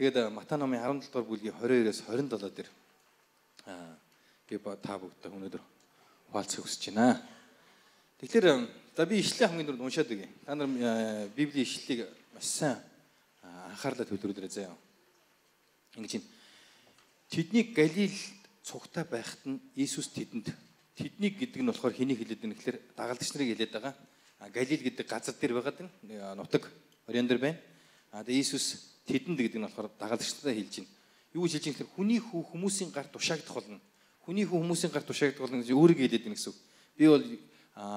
Тэгээд Матай номын 17 дугаар бүлгийн 22-оос 27 дээр аа би та бүгдээ өнөөдөр хуваалцахыг хүсэж байна. Тэгэхээр за би ишлээ хамгийн түрүүнд уншаад өгье. Та нар Библийн ишлэлийг маш сайн анхаарлаа төлөвлөрөө заяа. Ингэж юм. Тэдний Галил цугтаа байхад нь Иесус тэдэнд тэднийг гэдэг нь болохоор хэнийг хэлээд байна гэхээр дагалдагч нарыг хэлээд байгаа. Галил гэдэг газар дээр байгаад нутаг орон дээр байна. А тэгээ Иесус тэдэнд гэдэг нь болохоор дагалдагч нараа хэлж байна. Юу гэж хэлж байгаа гэхээр хүний хүү хүмүүсийн гар тушаагдах болно Хүний хүн хүмүүсийн гарт тушаагддаг болно гэж өөрийгөө хэлээд байна гэсэн үг. Би бол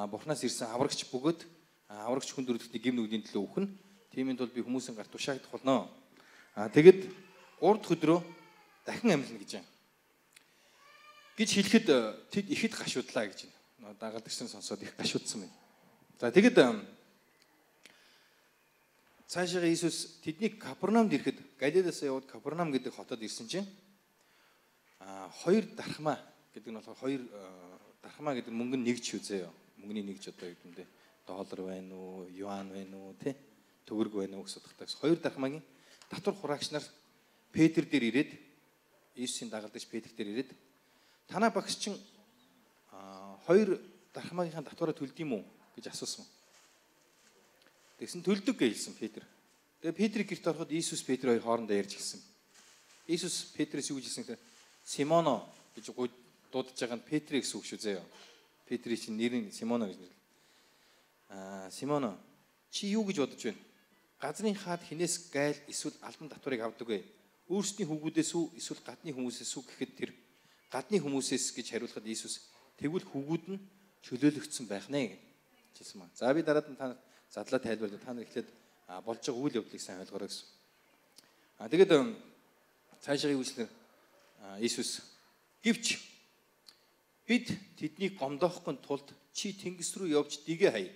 Бурханаас ирсэн аврагч бөгөөд аврагч хүн дөрөвдөгний гим нүгдийн төлөө үхэн. Тиймээс бол би хүмүүсийн гарт тушаагдах болно. Аа тэгэд 3 дахь өдрөө дахин амьлна гэж байна. гэж хэлэхэд тэд ихэд гашуудлаа гэж байна. Дагалдагчсан сонсоод их гашуудсан байна. За тэгэд цаашаа Иесус тэднийг Капернаумд ирэхэд Галилеас яваад Капернаум гэдэг хотод ирсэн чинь хоёр дархмаа гэдэг нь болохоор хоёр дархмаа гэдэг мөнгө нь нэгж үзээё. Мөнгөний нэгж одоо юу гэмдэ доллар байна уу, юан байна уу, тэ төгрөг байна уу гэсэн утгатай. Хоёр дархмаагийн татвар хураагч нар Петр дээр ирээд Иесусийн дагалдагч Петр дээр ирээд танаа багш чинь хоёр дархмаагийнхаа татвараа төлдөг юм уу гэж асуусан. Тэгсэн төлдөг гэж хэлсэн Петр. Тэгээ Петрийг гэрт ороход Иесус Петр хоёр хоорондоо ярьж гисэн. Иесус Петрээс юу гэж хэлсэн гэхээр Симоно гэж дуудаж байгаа нь Петр гэсэн үг шүү заяа. Петрийн чинь нэр нь Симоно гэж нэрлээ. Аа Симоно чи юу гэж бодож байна? Газрын хаад хинээс гайл эсвэл албан татварыг авдаг вэ? Өөрсдийн хүүгүүдээс үү эсвэл гадны хүмүүсээс үү гэхэд тэр гадны хүмүүсээс гэж хариулахад Иесус тэгвэл хүүгүүд нь чөлөөлөгдсөн байх нэ гэж хэлсэн маа. За би дараад нь та задлаа тайлбарлаа. Та нар эхлээд болж байгаа үйл явдлыг сайн ойлгоорой гэсэн. А тэгээд цаашаа үйлчлэр Иесус гівч бид тэднийг гомдоохгүй тулд чи тэнгис рүү явж дэгэ хай.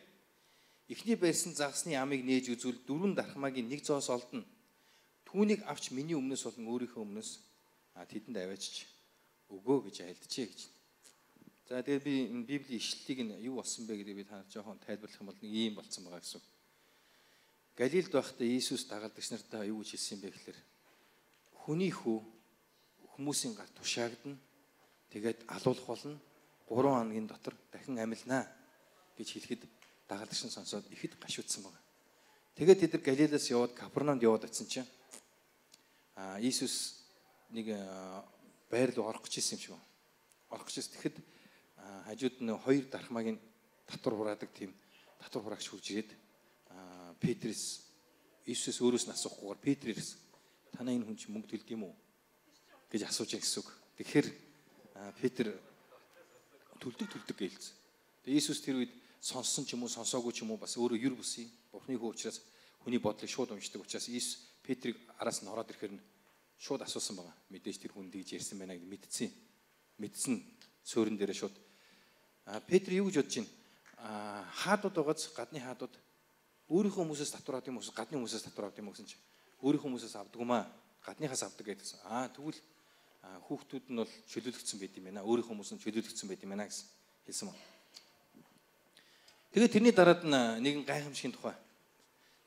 Эхний байсан загсны амыг нээж үзвэл дөрвөн дархмаагийн нэг зоос олдно. Түүнийг авч миний өмнөөс болон өөрийнхөө өмнөөс тэдэнд аваачч өгөө гэж айлджээ гэж. За тэгээд би энэ Библийн ишлэлийг нь юу болсон бэ гэдэг би та жоохон тайлбарлах юм бол нэг ийм болцсон байгаа гэсэн. Галилд байхдаа Иесус дагалдагч нартаа юу гэж хэлсэн бэ гэхээр хүний хүү хүмүүсийн гар тушаагдана. Тэгээд алуулах болно. 3 хоногийн дотор дахин амилнаа гэж хэлэхэд дагалдагч нь сонсоод ихэд гашуудсан байна. Тэгээд тэд нар Галилеас яваад Капернаумд яваад очисон чинь аа Иесус нэг байр руу орох гэж ирсэн юм шиг байна. Орох гэж тэгэхэд хажууд нь хоёр дархмаагийн татвар хураадаг тийм татвар хураагч хурж ирээд Петрээс Иесус өөрөөс нь асуухгүйгээр Петрээс танаа энэ хүн чинь мөнгө төлд юм уу? гэж асууж байгаа гэсэн үг. Тэгэхээр Петр төлдөг төлдөг гэлцсэн. Тэгээ Иесус тэр үед сонссон ч юм уу сонсоогүй ч юм уу бас өөрөө юр бүсий Бурхны хөө учраас хүний бодлыг шууд уншдаг учраас Иесус Петрийг араас нь ороод ирэхээр нь шууд асуусан байгаа. Мэдээж тэр хүн дийж ярьсан байна гэж мэдсэн. Мэдсэн суурин дээрээ шууд Петр юу гэж бодож байна? хаадууд байгааз гадны хаадууд өөрийнхөө хүмүүсээс татвар авдаг юм уу гадны хүмүүсээс татвар авдаг юм уу гэсэн чинь өөрийнхөө хүмүүсээс авдаг юм аа гадныхаас авдаг гэдэгсэн. Аа тэгвэл хүүхдүүд нь бол чөлөөлөгдсөн байт юм байна. Өөрийн хүмүүс нь чөлөөлөгдсөн байт юм байна гэсэн хэлсэн байна. Тэгээд тэрний дараад нэгэн гайхамшигын тухай.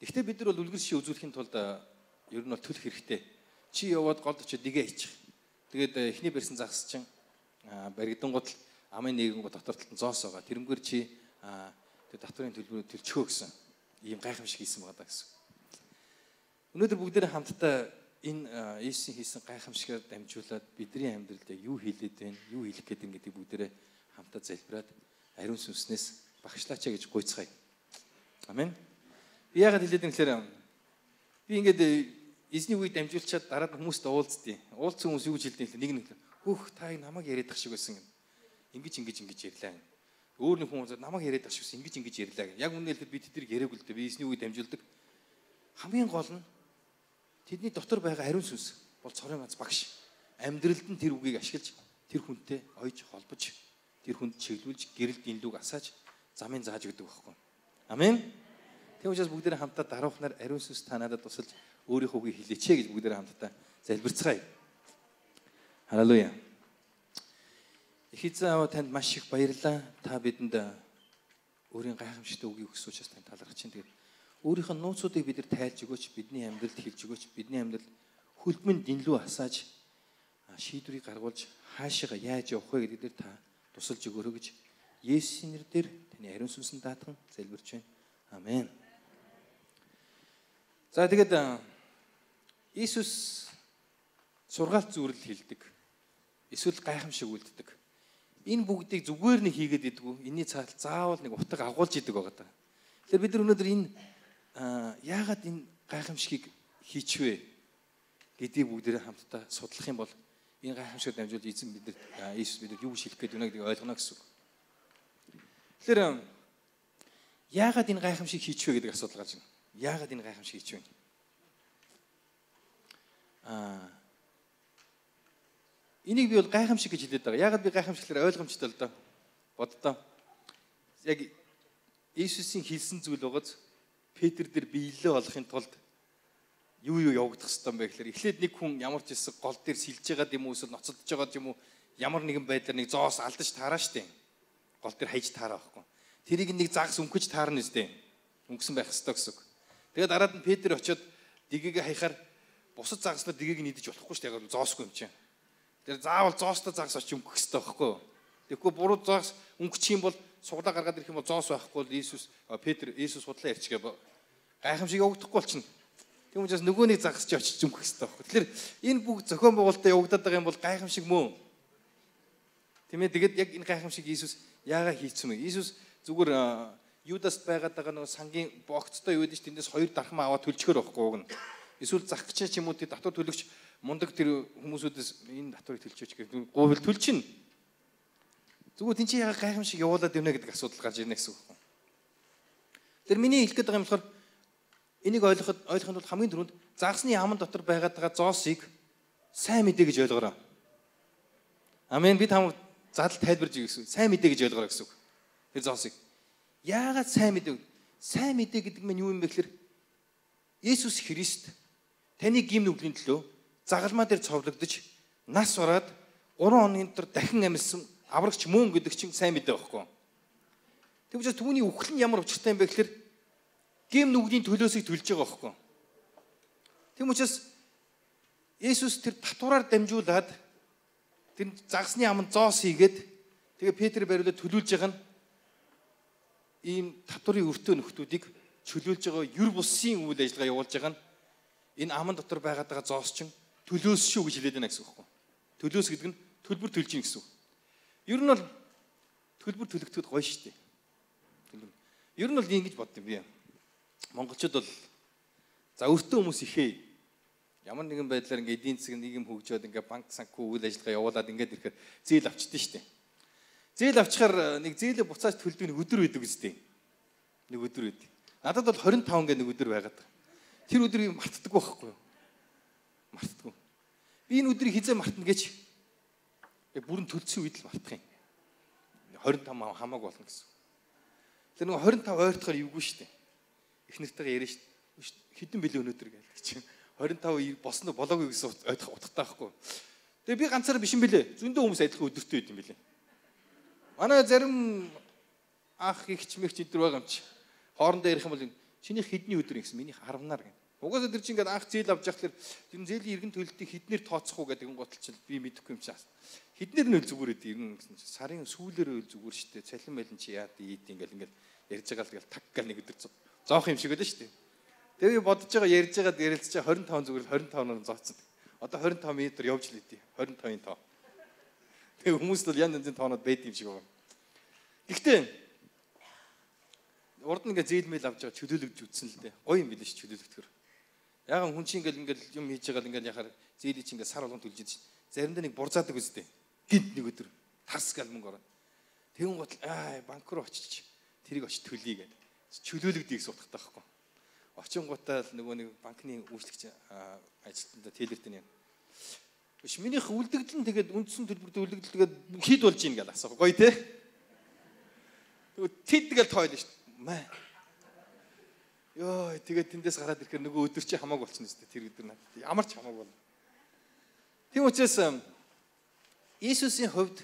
Гэхдээ бид нар бол үлгэр шишээ үзүүлэхийн тулд ер нь бол төлөх хэрэгтэй. Чи яваад голд очиод нэгэ хийчих. Тэгээд эхний барьсан загас чинь баригдангууд л амын нэгэн гоо дотор талд зоос байгаа. Тэрнгээр чи тэр татварын төлбөрөөр төлчихөө гэсэн ийм гайхамшиг хийсэн байгаа даа гэсэн. Өнөөдөр бүгдээрээ хамтдаа энэ Иесийн хийсэн гайхамшигаар дамжуулаад бидний амьдралд яг юу хийлээд байна, юу хийх гээд байна гэдэг бүгдээрээ хамтаа залбираад ариун сүнснээс багшлаачаа гэж гуйцгаая. Амен. Би яагаад хэлээд юм гэхээр би ингээд эзний үе дамжуулчаад дараад хүмүүст уулздیں۔ Уулзсан хүмүүс юу гэж хэлдэг нэг нэг хөөх та намайг яриад ах шиг байсан гэн. Ингиж ингиж ингиж ярьлаа гэн. Өөр нэг хүмүүс намайг яриад ах шиг байсан. Ингиж ингиж ярьлаа гэн. Яг үнэ хэлэхэд би тэднийг яриаг л дээ. Би эзний үе дамжуулдаг. Хамгийн гол нь Тэдний дотор байгаа ариун сүнс бол цорын ганц багш. Амьдралд нь тэр үгийг ашиглаж тэр хүнтэй ойж холбож тэр хүнд чиглүүлж гэрэл динлүүг асааж замын зааж өгдөг байхгүй. Амен. Тийм учраас бүгдээ хамтдаа даруухнаар ариун сүнс та надад тусалж өөрийнхөө үгийг хэлээч гэж бүгдээ хамтдаа залбирцгаая. Халелуя. Ихийцээ танд маш их баярлалаа. Та бидэнд өөрийн гайхамшигт үгийг өгсөн учраас танд талархаж байна. Тэгээд өөрийнх нь нууцуудыг бид нар тайлж өгөөч, бидний амьдралд хэлж өгөөч, бидний амьдрал хөлбөмбөнд дэнлүү асааж шийдвэрийг гаргуулж хаашаага яаж явах вэ гэдэг дээр та тусалж өгөөрэй гэж Есүсийн нэрээр таны ариун сүнсэн даатан залбирч байна. Амен. За тэгээд Иесус сургаалт зүрэл хилдэг. Эсвэл гайхамшиг үлддэг. Энэ бүгдийг зүгээр нэг хийгээд идэггүй. Энийний цаатал заавал нэг утга агуулж идэг байгаа даа. Тэгэхээр бид нар өнөөдөр энэ яагаад энэ гайхамшигыг хийчихвэ гэдгийг бүгдээрээ хамтдаа судлах юм бол энэ гайхамшигт дамжуулж эзэн бид нар Иесус бидэд юу шилэх гээд байна гэдгийг ойлгоно гэсэн үг. Тэгэхээр яагаад энэ гайхамшиг хийчихвэ гэдэг асуудал гарч байна. Яагаад энэ гайхамшиг хийчихвэ? Аа Энийг би бол гайхамшиг гэж хэлээд байгаа. Яагаад би гайхамшиглаар ойлгомжтой л доо. Боддоо. Яг Иесусийн хэлсэн зүйл байгааз Петр дээр биелээ болохын тулд юу юу явагдах хэвээр бэ гэхээр эхлээд нэг хүн ямар ч хэсэг гол дээр сэлж байгаа юм уу эсвэл ноцодж байгаа юм уу ямар нэгэн байдлаар нэг зоос алдаж таараа штэ. Гол дээр хайж таараа байхгүй. Тэрийг нэг загас өнгөж таарна үстэй. Өнгөсөн байх хэвээр гэсэн. Тэгээд дараад нь Петр очиод дигийг хайхаар бусад загаснаа дигийг нийдэж болохгүй штэ. Яг зоосгүй юм чинь. Тэр заавал зоостой загас очиж өнгөх хэрэгтэй байхгүй. Тэгэхгүй буруу загас өнгөчих юм бол суглаа гаргаад ирэх юм бол зоос байхгүй бол Иесус Петр Иесус судлаа ярьчихгээ гайхамшиг явагдахгүй болчихно. Тийм учраас нөгөө нэг загас чи очиж өнгөх хэрэгтэй байхгүй. Тэгэхээр энэ бүх зохион байгуулалтаа явагдаад байгаа юм бол гайхамшиг мөө. Тийм ээ тэгээд яг энэ гайхамшиг Иесус яагаад хийцэн вэ? Иесус зүгээр Юдаст байгаад байгаа нөгөө сангийн богцтой юу гэдэг чинь тэндээс хоёр дархмаа аваад төлчихөр байхгүй уг нь. Эсвэл захгч ч юм уу тэр татвар төлөгч мундаг тэр хүмүүсүүдээс энэ татварыг төлчихөж гэх гуйвал төлчихнө. Зүгээр тийм чи яга гайхамшиг явуулаад явна гэдэг асуудал гарч ирнэ гэсэн үг. Тэр миний хэлэх гээд байгаа юм болохоор энийг ойлгоход ойлгохын тулд хамгийн түрүүнд загсны яман дотор байгаад байгаа зоосыг сайн мэдээ гэж ойлгоорой. Амен би тав задал тайлбарж өгье гэсэн. Сайн мэдээ гэж ойлгоорой гэсэн үг. Тэр зоосыг. Яагаад сайн мэдээ? Сайн мэдээ гэдэг нь юу юм бэ гэхээр Есүс Христ таны гим нүглийн төлөө загалмаа дээр цовлогдож нас ороод 3 хоногийн дотор дахин амьсан аврагч мөн гэдэг чинь сайн мэдээ байхгүй. Тэгвэл ч түүний үхэл нь ямар учиртай юм бэ гэхээр гим нүглийн төлөөсөө төлж байгаа байхгүй. Тэм учраас Есүс тэр татвараар дамжуулаад тэр загсны аман зоос хийгээд тэгээ Петр бариулаад төлүүлж байгаа нь ийм татварын өртөө нөхдүүдийг чөлөөлж байгаа юр бусын үйл ажиллагаа явуулж байгаа нь энэ аман дотор байгаад байгаа зоос чинь төлөөс шүү гэж хэлээд байна гэсэн үг байхгүй. Төлөөс гэдэг нь төлбөр төлж ийн гэсэн үг. Ер нь бол төлбөр төлөгдөхөд гоё шүү дээ. Төлбөр. Ер нь бол ингэж боддоо би. Монголчууд бол за өртөө хүмүүс ихээ. Ямар нэгэн байдлаар ингээ эдийн засаг нийгэм хөгжөөд ингээ банк санхүү үйл ажиллагаа явуулаад ингээд ирэхэд зээл авчдээ дээ. Зээл авчихаар нэг зээлээ буцааж төлдөг нэг өдөр өгдөг үстэй. Нэг өдөр өгдөг. Надад бол 25 ингээ нэг өдөр байгаад. Тэр өдрийг мартдаг байхгүй юу? Мартдаггүй. Би энэ өдрийг хизээ мартна гэж яг бүрэн төлцсөн үед л мартах юм. 25 хамаагүй болно гэсэн. Тэр нэг 25 ойртохоор эвгүй шүү дээ. Их нэртэйгээ яриа шүү дээ. Хэдэн билээ өнөөдөр гээл чинь 25 босно болоогүй гэсэн утгатай байхгүй. Тэгээ би ганцаараа биш юм билээ. Зөндөө хүмүүс адилхан өдөртөө байд юм билээ. Манай зарим ах ихч мэгч өдр байгаа юм чи. Хоорондоо ярих юм бол чиний хэдний өдөр гэсэн миний 10-наар гэнэ. Угаасаа тэр чинь ингээд анх зээл авч явахлаар тэр зээлийн эргэн төлөлтийг хэднэр тооцох уу гэдэг нь готл чинь би мэдэхгүй юм чаас. Хэднэр нь үл зүгээр эд ирнэ гэсэн чинь сарын сүүлээр үл зүгээр штэ. Цалин байлын чи яа дий ингээл ингээд ярьж байгаа л тэгэл так гал нэг өдөр зоох юм шиг байлаа штэ. Тэгээ бодож байгаа ярьж байгаад ярилцж 25 зүгээр 25-аар зооцсон. Одоо 25 метр явж л идэв. 25-ын тоо. Тэгээ хүмүүст бол янз янзын тоонод байд юм шиг байна. Гэхдээ урд нь ингээ зээлмэл авч байгаа чөлөөлөгдөж үтсэн л дээ. Гоё юм билээ ш чөлөөлөгдөхөр. Яагаад хүн чинь ингээл ингээл юм хийж байгаа л ингээл яхаар зээлий чинь ингээл сар болгон төлж идэв. Заримдаа нэг бурзаадаг үстэй. Гинт нэг өдөр тас гал мөнгө ороо. Тэгүн гот аа банк руу очиж тэрийг очиж төлье гэдэг. Чөлөөлөгдгийг суудахтай байхгүй. Очингуудаа л нөгөө нэг банкны үйлчлэгч ажилтнаа тэлэртэн юм. Биш минийх үлдэгдэл нь тэгээд үндсэн төлбөрт үлдэгдэл тэгээд хід болж ийн гэж асуух. Гоё те. Тэгвэл тэдгээл тойл шүү дээ. Йоо тэгээд тэндээс гараад ирэхээр нөгөө өдөр чи хамаагүй болчихно шүү дээ тэр өдөр надад. Ямар ч хамаагүй болно. Тийм учраас Иесусийн хувьд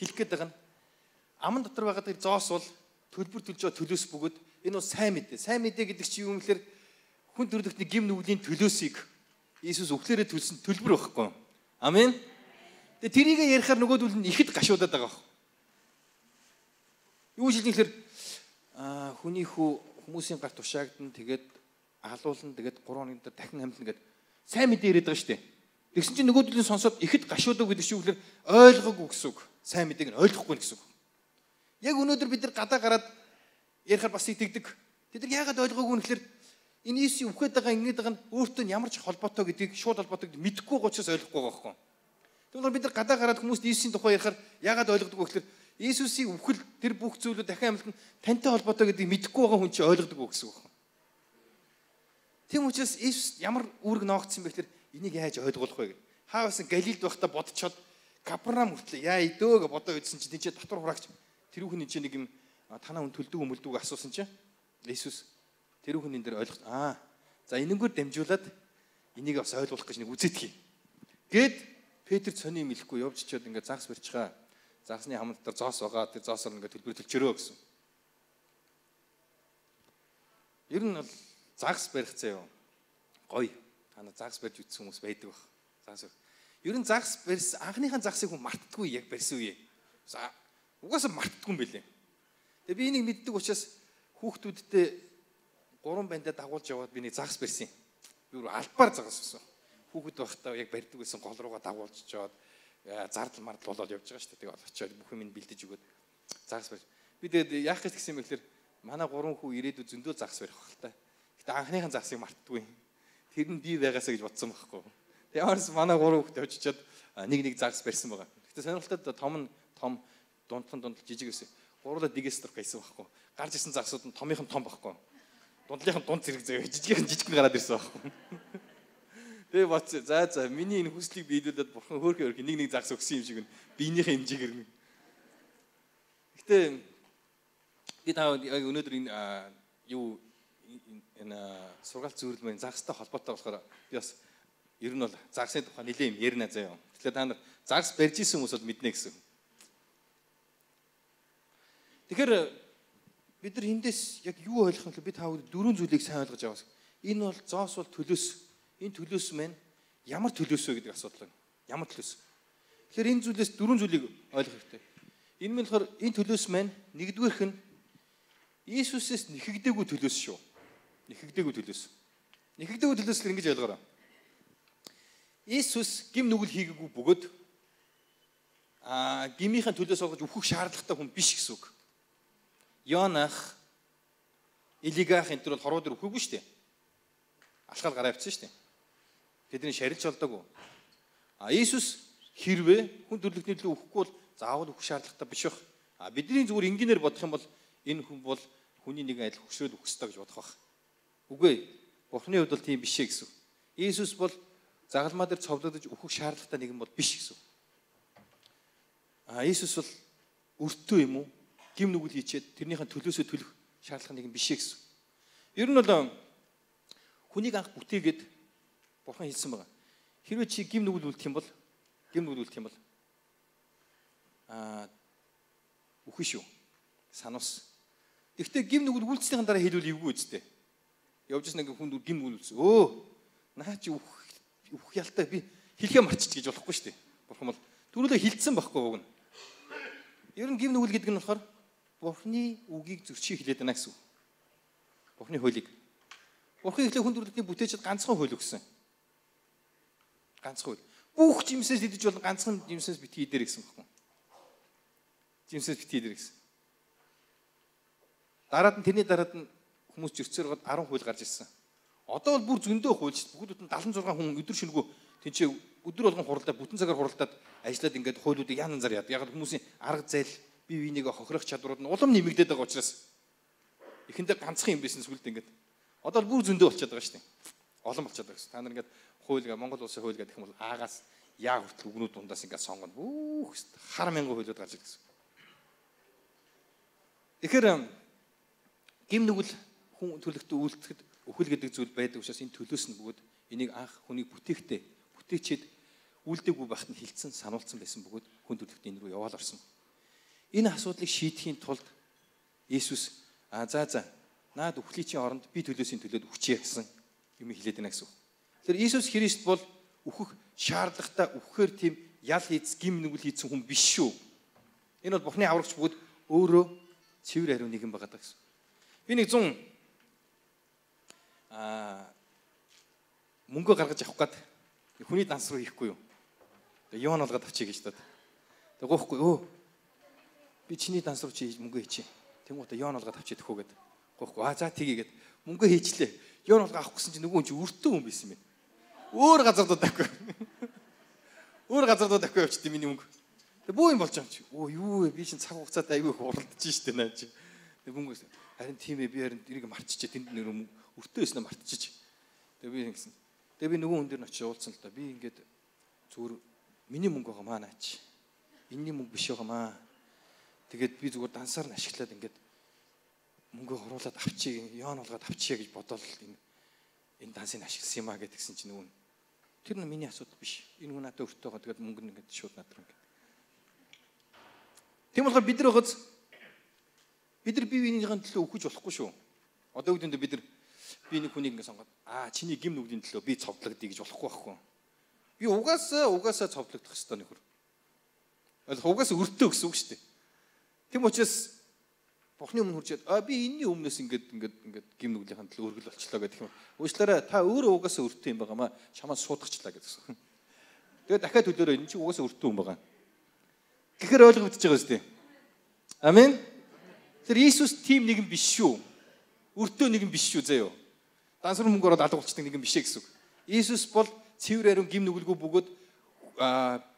хэлэх гээд байгаа нь аман дотор байгаа тэр зоос бол төлбөр төлж байгаа төлөөс бөгөөд энэ бол сайн мэдээ. Сайн мэдээ гэдэг чинь юу юм бэлэр хүн төрлөختний гим нүглийн төлөөсийг Иесус өглөөрөө төлсөн төлбөр байхгүй. Амен. Тэгээ тэрийг ярихаар нөгөөдөл нь ихэд гашуудаад байгаа байхгүй. Юу шилжин гэхээр аа хүний хүү хүмүүсийн гарт тушаагдана тэгээд алуулна тэгээд 3 хоногийн дараа дахин амьдна гэдэг сайн мэдээ яриад байгаа шүү дээ. Тэгсэн чинь нөгөөдөл нь сонсоод ихэд гашуудаг гэдэг шиг үгээр ойлгоогүй гэсэн үг. Сайн мэдээг нь ойлгохгүй гэсэн үг. Яг өнөөдөр бид нар гадаа гараад ярихаар бас итгэдэг. Тэд нар яагаад ойлгоогүй нөхлөөр энэ Иесийн үхээд байгаа ингэдэг байгаа нь өөртөө ямар ч холбоотой гэдгийг шууд холбоотой мэдэхгүй учраас ойлгохгүй байгаа хөө. Тэгвэл бид нар гадаа гараад хүмүүст Иесийн тухай ярихаар яагаад ойлгодог вэ гэхээр Иесусийн үхэл тэр бүх зүйлүүд дахин нь тантай холбоотой гэдгийг мэдэхгүй байгаа хүн чинь ойлгодог вэ гэсэн үг. Тийм учраас Иесус ямар үүрэг ноогдсон бэ гэхээр энийг яаж ойлгох вэ гэх. Хаавсан Галилд байхдаа бодцоод Капернаум хүртлээ яа идөө гэж бодоо идсэн чинь тийч татвар хураагч тэрүүхэн энэ нэг юм танаа хүн төлдөг өмөлдөг асуусан чинь Иесус тэрүүхэн энэ дээр ойлгох аа за энэнгээр дамжуулаад энийг бас ойлгуулах гэж нэг үзэтгэе. Гэт Петр цоны юм хэлэхгүй явж чичээд ингээд загс барьчихаа. Загсны хамт дээр зоос байгаа. Тэр зоосоор ингээд төлбөр төлчөрөө гэсэн. Ер нь бол загс барих заяа гоё. Та нар загс барьж үтсэн хүмүүс байдаг баг. Загс. Ер нь загс барьс анхныхаа загсыг хүн мартдаггүй яг барьсан үе. Угаасаа мартдаггүй юм бэлээ. Тэгээ би энийг мэддэг учраас хүүхдүүдтэй гурван бандаа дагуулж яваад би нэг загс барьсан. Би өөр албаар загас байсан. Хүүхэд байхдаа яг барьдаг байсан гол руугаа дагуулж жоод зардал мардал болоод явж байгаа шүү дээ. Тэгээ очиод бүх юм бэлдэж өгөөд загс барь. Би тэгээд яах гэж гисэн гэхээр манай гурван хүү ирээдүйд зөндөө загс барих байх л та. Гэтэ анхныхын загсыг мартдаггүй. Тэр нь би байгаасаа гэж бодсон байхгүй. Ямарс манай гурван хүүхдээ очичоод нэг нэг загс барьсан байгаа. Гэтэ сонирхолтой том нь том дундхан дундал жижиг байсан. Гурлаа дигээс дөрөх гайсан байхгүй. Гарч ирсэн загсууд нь томийнх нь том байхгүй. Дундлынх нь дунд зэрэг заяа жижигхэн жижиг гараад ирсэн байхгүй. Тэгээ боц за за миний энэ хүслийг биелүүлээд бурхан хөөрхөн хөөрхөн нэг нэг загс өгсөн юм шиг нь биенийхээ хэмжээгээр нь. Гэтэ би таа өнөөдөр энэ юу энэ сургаалт зөвлөл маань загстай холбоотой болохоор би бас ер нь бол загсны тухай нэлээд юм ярина заяа. Тэгэхээр та нар загс барьж исэн хүмүүс бол мэднэ гэсэн. Тэгэхээр бид нар эндээс яг юу ойлгох вэ? Би та бүхэн дөрвөн зүйлийг сайн ойлгож аваас. Энэ бол зоос бол төлөөс. Энэ төлөөс маань ямар төлөөс вэ гэдэг асуудал байна. Ямар төлөөс? Тэгэхээр энэ зүйлээс дөрвөн зүйлийг ойлгох хэрэгтэй. Энэ нь болохоор энэ төлөөс маань нэгдүгээрх нь Иесусээс нэхэгдээгүй төлөөс шүү. Нэхэгдээгүй төлөөс. Нэхэгдээгүй төлөөс л ингэж ойлгоорой. Иесус гим нүгэл хийгээгүй бөгөөд аа гмийнхэн төлөөс олгож өөхөх шаардлагатай хүн биш гэсэн үг. Йонах Илигах энэ төр бол хорвоо дээр өөхөөгүй шүү дээ. Алхаал гараа авчихсан шүү дээ. Тэдний шарилж болдоогүй. А Иесус хэрвээ хүн төрлөختний төлөө өөхгүй бол заавал өөх шаардлагатай биш байх. А бидний зүгээр энгийнээр бодох юм бол энэ хүн бол хүний нэгэн адил хөшрөөд өгөх ёстой гэж бодох байх. Үгүй. Бурхны хувьд бол тийм биш ээ гэсэн. Иесус бол загалмаа дээр цовдлогдож өөхөх шаардлагатай нэгэн бол биш гэсэн. А Иесус бол өртөө юм уу? Гим нүгэл хийчээд тэрнийхэн төлөөсөө төлөх шаардлага нэгэн биш ээ гэсэн. Ер нь бол хүнийг анх бүтээгээд Бурхан хэлсэн байгаа. Хэрвээ чи гим нүгэл үлдэх юм бол гим нүгэл үлдэх юм бол аа үхэн шүү. Сануус. Гэхдээ гим нүгэл үлдснийхэн дараа хэлүүл эвгүй үсттэй явж ирсэн нэг хүн гим үлс. Өө наа чи үх үх ялтай би хэлхээ марчиж гэж болохгүй шүү дээ. Бурхан бол түрүүлээ хилцсэн байхгүй уг нь. Ер нь гим нүгэл гэдэг нь болохоор Бурханы үгийг зөрчиж хэлээд байна гэсэн үг. Бурханы хуулийг. Бурхан ихлэ хүн төрлөختний бүтээчд ганцхан хууль өгсөн. Ганцхан хууль. Бүх жимсээс идэж бол ганцхан жимсээс битгий дээр гэсэн баггүй. Жимсээс битгий дээр гэсэн. Дараад нь тэрний дараад нь хүмүүс жирцээр гоод 10 хууль гарч ирсэн. Одоо бол бүр зөндөө хууль шүү. Бүгд бүтэн 76 хүн өдөр шөнөгүй тэнцээ өдөр болгон хуралдаа бүтэн цагаар хуралдаад ажиллаад ингээд хуулиудыг яан янзаар яд. Яг л хүмүүсийн арга зээл бие биенийг хохирох чадварууд нь улам нэмэгдээд байгаа учраас эхэндээ ганцхан юм байсан сүлд ингээд одоо л бүр зөндөө болчиход байгаа шүү дээ. Олон болчиход байгаа гэсэн. Та нар ингээд хууль Монгол улсын хууль гэдэг юм бол аагаас яа хүртэл үгнүүд дундаас ингээд сонгоно. Бүх хар мянган хуулиуд гарч ирдэг гэсэн. Тэгэхээр гим нүгэл хүн төлөвтөө үйлдэхэд өхөл гэдэг зүйл байдаг учраас энэ төлөөс нь бөгөөд энийг анх хүний бүтээхтэй бүтээчээд үлдээгүй байхад нь хилцэн сануулсан байсан бөгөөд хүн төлөвтөө энэ рүү яваал орсон. Энэ асуудлыг шийдэхийн тулд Иесус а за за наад өхлийн чинь оронд би төлөөсийн төлөөд өгчээ гэсэн юм хэлээд байна гэсэн. Тэр Иесус Христ бол үхэх шаардлагатай үхэхээр тийм ял хийц гим нүгэл хийцэн хүн биш шүү. Энэ бол Бурхны аврагч бүгд өөрөө цэвэр хариу нэгэн байгаа даа гэсэн. Би нэг 100 аа мөнгө гаргаж авах гээд хүний данс руу хийхгүй юу. Тэгээ Йоан олгоод авчиг гэж таад. Тэгээ гоохгүй өө. Би чиний данс руу чи мөнгө хийчих. Тэнгуутаа Йоан олгоод авчиж төхөө гээд. Гоохгүй аа за тгийгээд мөнгө хийчлээ. Йоан олгоо авах гэсэн чи нөгөө хүн чи өртөө хүн байсан юм. Өөр газар доо тавихгүй. Өөр газар доо тавихгүй явчих миний мөнгө. Тэгээ бөө юм болж байгаа юм чи. Оо юу вэ? Би чинь цаг хугацаатай айгүй их уралдаж штэ наа чи. Тэгээ мөнгө харин тийм ээ би харин тэрийг мартчихээ тэнд нэр өртөө өснө мартчихэж. Тэгээ би ингэсэн. Тэгээ би нөгөө хүн дээр очиж уулзсан л да. Би ингээд зүгээр миний мөнгө байгаа маа наач. Энэний мөнгө биш байгаа маа. Тэгээд би зүгээр дансаар нь ашиглаад ингээд мөнгө хоруулаад авчиг, яон болгоод авчия гэж бодоод энэ энэ дансыг ашигласан юм а гэдгсэн чинь нөгөө тэр нь миний асуудал биш. Энэ хүн надад өртөөгөө тэгээд мөнгө нь ингээд шууд надад ингээд. Тийм болохоор бид нар гоц бид нар бие биенийхэн төлөө өгөж болохгүй шүү. Одоо үгдэндээ бид нар би нэг хүнийг ингээд сонгоод аа чиний гим нүгдийн төлөө би цовдлогдъё гэж болохгүй байхгүй. Би угаасаа угаасаа цовдлогдох хэвээр нөхөр. Угаасаа өртөө гэсэн үг шүү дээ. Тэм учраас Бурхны өмнө хурж а би энэний өмнөөс ингээд ингээд ингээд гим нүглийнхэн төлөө өргөл болчлоо гэдэг юм. Уучлаарай та өөрөө угаасаа өртөө юм байгаамаа чамаа суудагчлаа гэсэн. Тэгээд дахиад төлөөрөө энэ чи угаасаа өртөө юм байгаа. Гэхдээ ойлгогдож байгаа үстэй. Амен. Тэр Иесус тийм нэгэн биш шүү. Өртөө нэгэн биш шүү заяо. Дансар мөнгөөр алга болчдаг нэгэн биш ээ гэсэн үг. Иесус бол цэвэр ариун гим нүгэлгүй бөгөөд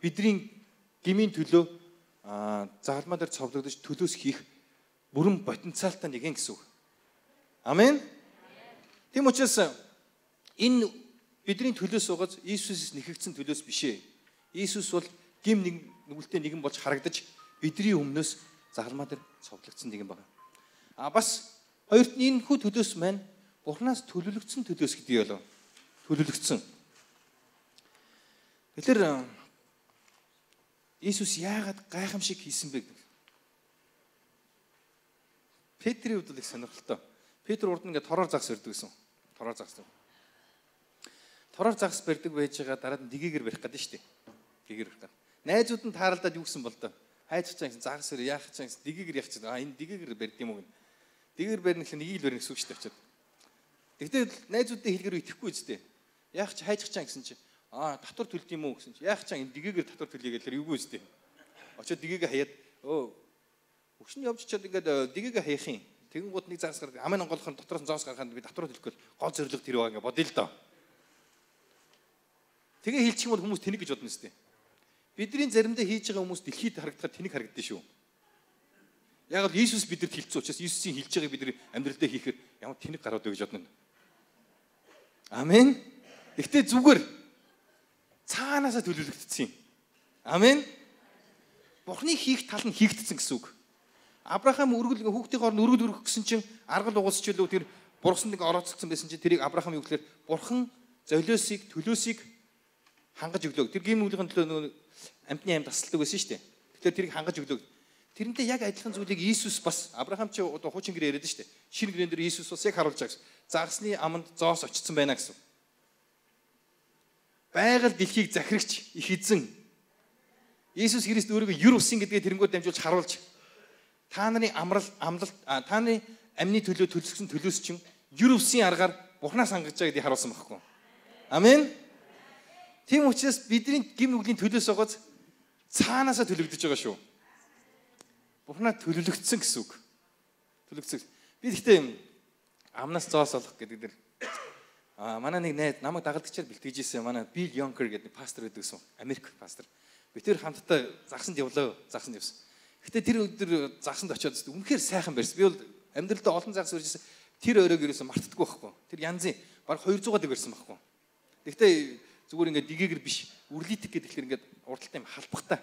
бидний гмийн төлөө загалмаа дээр цовлогдож төлөөс хийх бүрэн потенциалтай нэгэн гэсэн үг. Амен. Тийм учраас энэ бидний төлөөс угаж Иесусээс нэхэгдсэн төлөөс биш ээ. Иесус бол гим нэг нүгэлтэй нэгэн болж харагдаж бидний өмнөөс загалмаа дээр цовдлогдсон нэгэн байна. А бас хоёрт энэ хүү төлөөс маань Бурханаас төлөвлөгдсөн төлөөс гэдэг юм. Төлөвлөгдсөн. Тэгэхээр Иесус яагаад гайхамшиг хийсэн бэ гэдэг Петрийн хувьд л их сонирхолтой. Петр урд нь ингээд тороор загас өрдөг гэсэн. Тороор загас. Тороор загас барьдаг байж байгаа дараа нь дигээгэр барих гэдэг нь шүү дээ. Дигээгэр барих. Найзууд нь тааралдаад юу гэсэн бол тоо. Хайч чаа гэсэн загас өр яах чаа гэсэн дигээгэр яах чаа. А энэ дигээгэр барьд юм уу гэнэ. Дигээгэр барих нь нэг ил барих гэсэн үг шүү дээ очиод. Тэгтээ найзуудтай хэлгэр итгэхгүй үстэй. Яах чи хайж чаа гэсэн чи. Аа татвар төлд юм уу гэсэн чи. Яах чаа энэ дигээгэр татвар төлье гэхэлэр юугүй үстэй. Очиод дигээгээ хаяад өө Өгшин явж чад ингээд э, дигийг хаях юм. Тэгэн гууд нэг загас гардаг. Амын онголох нь дотроос зоос гарахад би татвар төлөхгүй гол зөвлөг тэр байгаа ингээд бодъё л доо. Тэгээ хэлчих юм бол хүмүүс тэнэг гэж бодно сте. Бидний заримдаа хийж байгаа хүмүүс дэлхийд харагдахад тэнэг харагддаг шүү. Яг л Иесус бидэнд хэлсэн учраас Иесусийн хэлж байгааг бидний амьдрал дээр хийхээр ямар тэнэг гараад вэ гэж бодно. Амен. Гэхдээ зүгээр цаанаасаа төлөвлөгдсөн юм. Амен. Бурхны хийх тал нь хийгдсэн гэсэн үг. Авраам өргөл хүүхдийн хооронд өргөл өргөх гэсэн чинь аргал угасчлуу тэр бурхан нэг орооцолсон байсан чинь тэрийг Авраам юу гэхээр бурхан золиосыг төлөөсийг хангаж өглөө. Тэр гим үлгэн төлөө амтны аим тасалдаг байсан шүү дээ. Тэгэхээр тэрийг хангаж өглөө. Тэрнтэй яг адилхан зүйлийг Иесус бас Авраам чи одоо хуучин гэр яриад шүү дээ. Шинэ гэрэн дээр Иесус бас яг харуулж байгаа гэсэн. Загсны аманд зоос очсон байна гэсэн. Байгаль дэлхийг захирагч их эзэн Иесус Христ өөрийгөө юр усын гэдгээ тэрнгүүд дамжуулж харуулж та нарын амрал амлалт та нарын амьны төлөө төлөвсөн төлөөс чинь юр өвсийн аргаар Бурханаас хангаж байгаа гэдгийг харуулсан байхгүй. Амен. Тийм учраас бидний гим нүглийн төлөөс байгааз цаанаасаа төлөгдөж байгаа шүү. Бурханаа төлөвлөгдсөн гэсэн үг. Төлөгдсөн. Би гэхдээ амнаас зоос олох гэдэг дэр а манай нэг найз намайг дагалдагчаар бэлтгэж ирсэн манай Билл Йонкер гэдэг пастор гэдэг гэсэн Америк пастор. Би тэр хамтдаа загсанд явлаа. Загсанд явсан. Гэтэ тэр өдөр загсанд очиод үнэхээр сайхан барьсан. Би бол амьдралдаа олон загас барьжсэн. Тэр өрөөг ерөөсө мартдаггүй байхгүй. Тэр янзын баг 200 даг барьсан байхгүй. Гэтэ зүгээр ингээд дигээгэр биш. Үрлитик гэдэг ихлээр ингээд урдтай юм халбахтай.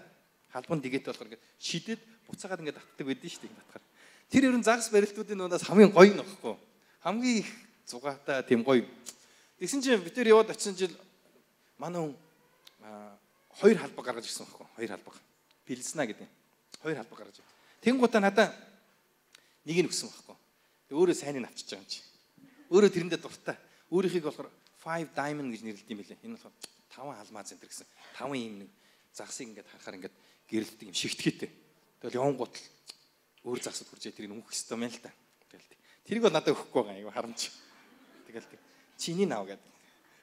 Халбан дигээтэй болохоор ингээд шидэд буцаагаад ингээд татдаг байдэн шүү дээ татгаар. Тэр ерөн загас барилтуудын нуунаас хамгийн гоё нь байхгүй. Хамгийн их зугаатай тийм гоё. Тэгсэн чинь бид тэр яваад очисон жил манай хүн хоёр халбаг гаргаж ирсэн байхгүй. Хоёр халбаг. Пилсна гэдэг хоёр халбаг гаргаж байна. Тэнгуудаа надаа нэг нь өгсөн байхгүй. Өөрөө сайн нь авчиж байгаа юм чи. Өөрөө тэрэндээ дуртай. Өөрийнхийг болохоор five diamond гэж нэрлэдэг юм билээ. Энэ болохоор таван алмаз энэ гэсэн. Таван юм нэг загсыг ингээд харахаар ингээд гэрэлдэг юм шигтгэхтэй. Тэгэл явангууд л өөр загсад хурж тэрийг өмөх хэвээр юм л та. Тэгэл тэрийг бол надад өгөхгүй байгаа юм харамч. Тэгэл чиний нав гэдэг.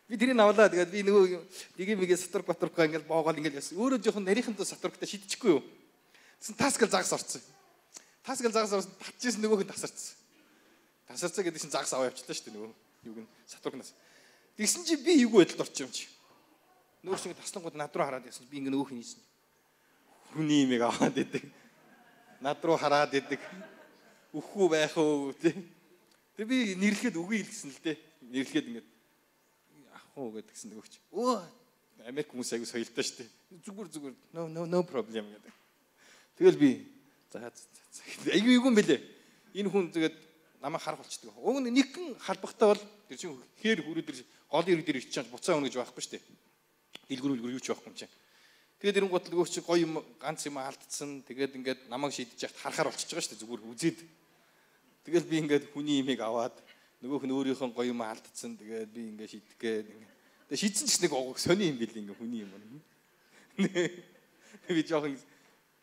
Би тэрийг авлаа тэгээд би нөгөө нэг юм игээ сатурк батуркаа ингээд боогоол ингээд яасан. Өөрөө жоохон нарийнхантай сатурктай шидчихгүй юу. Таскал загас орцсон. Таскал загас орсон татчихсан нөгөөх нь тасарцсан. Тасарцаа гэдэг чинь загас аваа явчихлаа шүү дээ нөгөө. Юуг нь сатуркнаас. Тэгсэн чи би эйгүү байдалд орчих юм чи. Нүүр шиг таслангууд над руу хараад ясан. Би ингэ өөх хийсэн. Хүний имийг аваад идэг. Над руу хараад идэг. Үхгүй байх уу тий. Тэг би нэрлэхэд үгүй хэлсэн л дээ. Нэрлэхэд ингэ ах уу гэдгсэн нөгөөч. Өө Америк хүмүүс аягүй соёлтой шүү дээ. Зүгээр зүгээр no no no problem гэдэг. Тэгэл би за аягүй юу юм бэлээ. Энэ хүн тэгээд намайг харах болчдөг. Уг нь нэгэн халбахтаа бол тэр чинь хээр хүрээ тэр гол ирэг дээр ичиж буцаа өгнө гэж байхгүй шүү дээ. Дэлгүр үлгүр юу ч байхгүй юм чинь. Тэгээд эрэнгуут л өгч гоё юм ганц юм алдсан. Тэгээд ингээд намайг шийдэж яхад харахаар болчихж байгаа шүү дээ. Зүгээр үзээд. Тэгэл би ингээд хүний имийг аваад нөгөөх нь өөрийнхөө гоё юм алдсан. Тэгээд би ингээд шийдэх гээд ингээд. Тэгээд шийдсэн ч нэг сони юм бил ингээд хүний юм. Би жоохон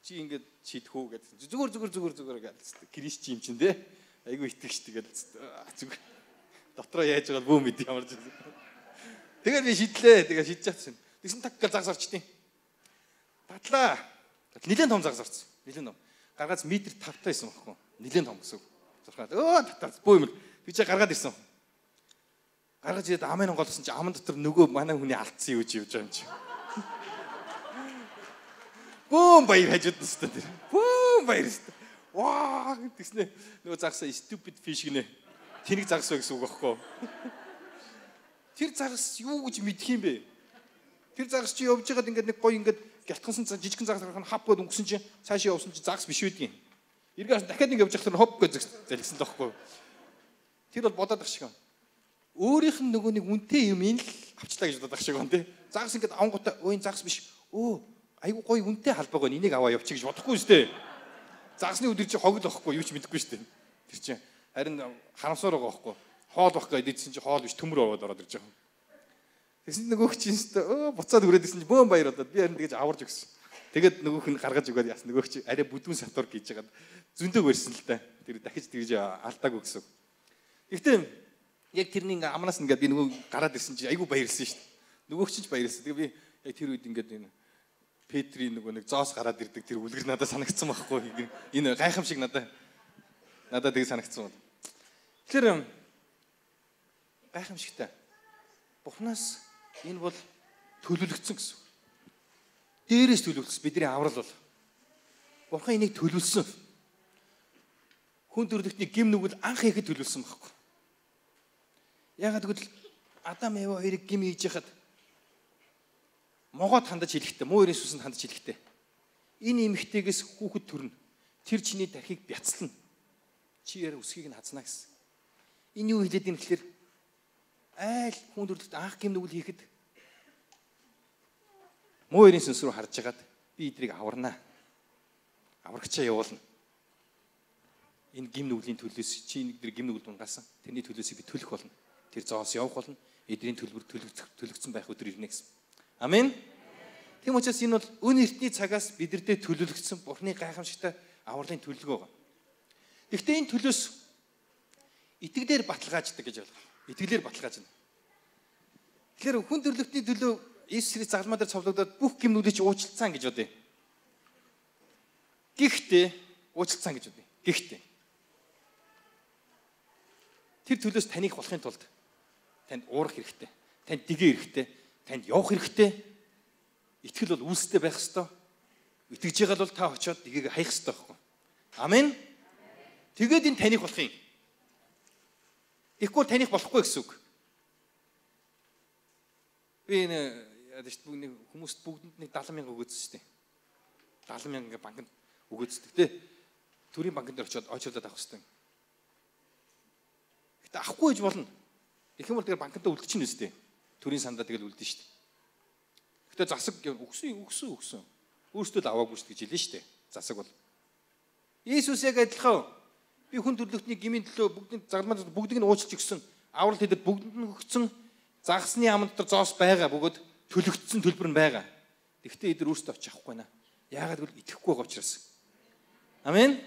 чи ингээд шийдэх үү гэдэг. Зүгээр зүгээр зүгээр зүгээр гэдэг. Криш чи юм чинь те. Айгу итгэж тэгэл зүгээр. Дотроо яаж байгаа бүү мэд ямар ч юм. Тэгээд би шидлээ. Тэгээд шидэж чадсан. Тэгсэн так гал загас орчтیں۔ Татлаа. Нилээн том загас орсон. Нилээн том. Гаргаж метр 5 таа исэн байхгүй. Нилээн том гэсэн. Зурхаад өө татаа бөө юм. Би чи гаргаад ирсэн. Гаргаж ирээд амын голсон чи аман дотор нөгөө манай хүний алдсан юу ч явж байгаа юм чи. Бөөм баяр хажууд нь өстө тэр. Бөөм баяр өстө. Ваа гэснэ нөгөө загсаа stupid fish гинэ. Тэнийг загас вэ гэсэн үг байхгүй. Тэр загас юу гэж мэдх юм бэ? Тэр загас чи явж байгаад ингээд нэг гой ингээд гялтгансан жижигхэн загас гарах нь хап гээд өнгөсөн чинь цаашаа явсан чинь загас биш байдгийн. Эргээс дахиад нэг явж явах тэр хоп гэж залгсан тоххой. Тэр бол бодоод ах шиг юм. Өөрийнх нь нөгөө нэг үнтэй юм ин л авчлаа гэж бодоод ах шиг юм тий. Загас ингээд авангуудаа өө энэ загас биш. Өө айгүй гоё үнтэй халбаг байна. Энийг аваа явчих гэж бодохгүй шүү дээ. Загсны өдөр чи хогл واخхгүй юу ч мэдэхгүй шүү дээ. Тэр чинь харин харамсаар байгаа байхгүй. Хоол واخх гэдэг чинь чи хоол биш төмөр ороод ороод ирж байгаа. Тэсэнд нөгөөх чинь шүү дээ. Өө буцаад үрээд ирсэн чинь бөөм баяр удаад би харин тэгэж аварж өгсөн. Тэгэд нөгөөх нь гаргаж өгөөд яасан нөгөөч чи арай бүдүүн сатвар гэж яагаад зөндөг барьсан л та. Тэр дахиж тэгж алдааг өгсөн. Гэхдээ яг тэрний ингээ амнаас ингээд би нөгөө гараад ирсэн чинь айгүй баярлсан шүү дээ. Нөгөөч чинь баярлсан. Тэгээ би яг тэр үед ингээд энэ Петрийн нөгөө нэг зоос гараад ирдэг тэр үлгэр надад санагдсан байхгүй. Энэ гайхамшиг надад надад тийг санагдсан бол. Тэгэхээр гайхамшигтай. Бурханаас энэ бол төлөвлөгдсөн гэсэн. Дээрээс төлөвлөсөн бидний аврал бол. Бурхан энийг төлөвлөсөн. Хүн төрлөختний гим нүгэл анх ихэд төлөвлөсөн байхгүй. Ягаад гэвэл Адам Ева хоёрыг гим хийж яхад могоод хандаж хэлэхтэй, муу өрийн сүсэнд хандаж хэлэхтэй. Энэ эмэгтэйгээс хүүхэд төрнө. Тэр чиний дархийг бяцлана. Чи яар өсгийг нь хазнаа гэсэн. Энэ юу хэлээд юм гэхээр айл хүн төрлөخت анх гэм нүгэл хийхэд муу өрийн сүнс рүү харж агаад би эдрийг аварнаа. Аврагчаа явуулна. Энэ гим нүглийн төлөөс чи нэг дэр гим нүгэл дунгаасан. Тэрний төлөөсөө би төлөх болно. Тэр зоос явах болно. Эдрийн төлбөр төлөгдсөн байх өдөр ирнэ гэсэн. Амен. Тийм учраас энэ бол өн эртний цагаас бидэрдээ төлөвлөгдсөн Бурхны гайхамшигтай авралын төлөлгөө байгаа. Гэхдээ энэ төлөөс итгэлээр баталгааждаг гэж байна. Итгэлээр баталгаажна. Тэгэхээр хүн төрлөختний төлөө Иесус Христ загламаа дээр цовлогдоод бүх гимнүүдийг уучлцсан гэж бодъё. Гэхдээ уучлцсан гэж бодъё. Гэхдээ тэр төлөөс таних болохын тулд танд уурах хэрэгтэй. Танд дэгэ хэрэгтэй танд явах хэрэгтэй. Итгэл бол үүстэй байх ёстой. Итгэж байгаа бол та очиод эгийг хаях ёстой байхгүй. Амен. Тэгээд энэ таних болох юм. Тэгэхгүй таних болохгүй гэсэн үг. Би энэ яа гэж бүгд хүмүүст бүгдэнд нэг 70 мянга өгөөдсөн шүү дээ. 70 мянга ингээ банкнд өгөөдсөн. Тэ төрийн банкнд очиод очиодод авах хэрэгтэй. Гэтэ авахгүй гэж болно. Их юм бол тэр банкнд үлдчихэж нь үстэй төрийн сандаа тэгэл үлдэн дээ. Гэтэ засаг өгсөн өгсөн өгсөн. Өөртөө л аваагүй шүү гэж шүү дээ. Засаг бол. Иесус яг адилхан би хүн төрлөختний гмийн төлөө бүгдийн загламаа бүгдийг нь уучлж өгсөн. Аврал тэдэд бүгдэнд нь өгсөн. Загасны ам дотор зоос байгаа бөгөөд төлөгдсөн төлбөр нь байгаа. Тэгвэл эдгээр өөрсдөө очих авахгүй наа. Яагаад гэвэл итгэхгүй байгаа учраас. Амен.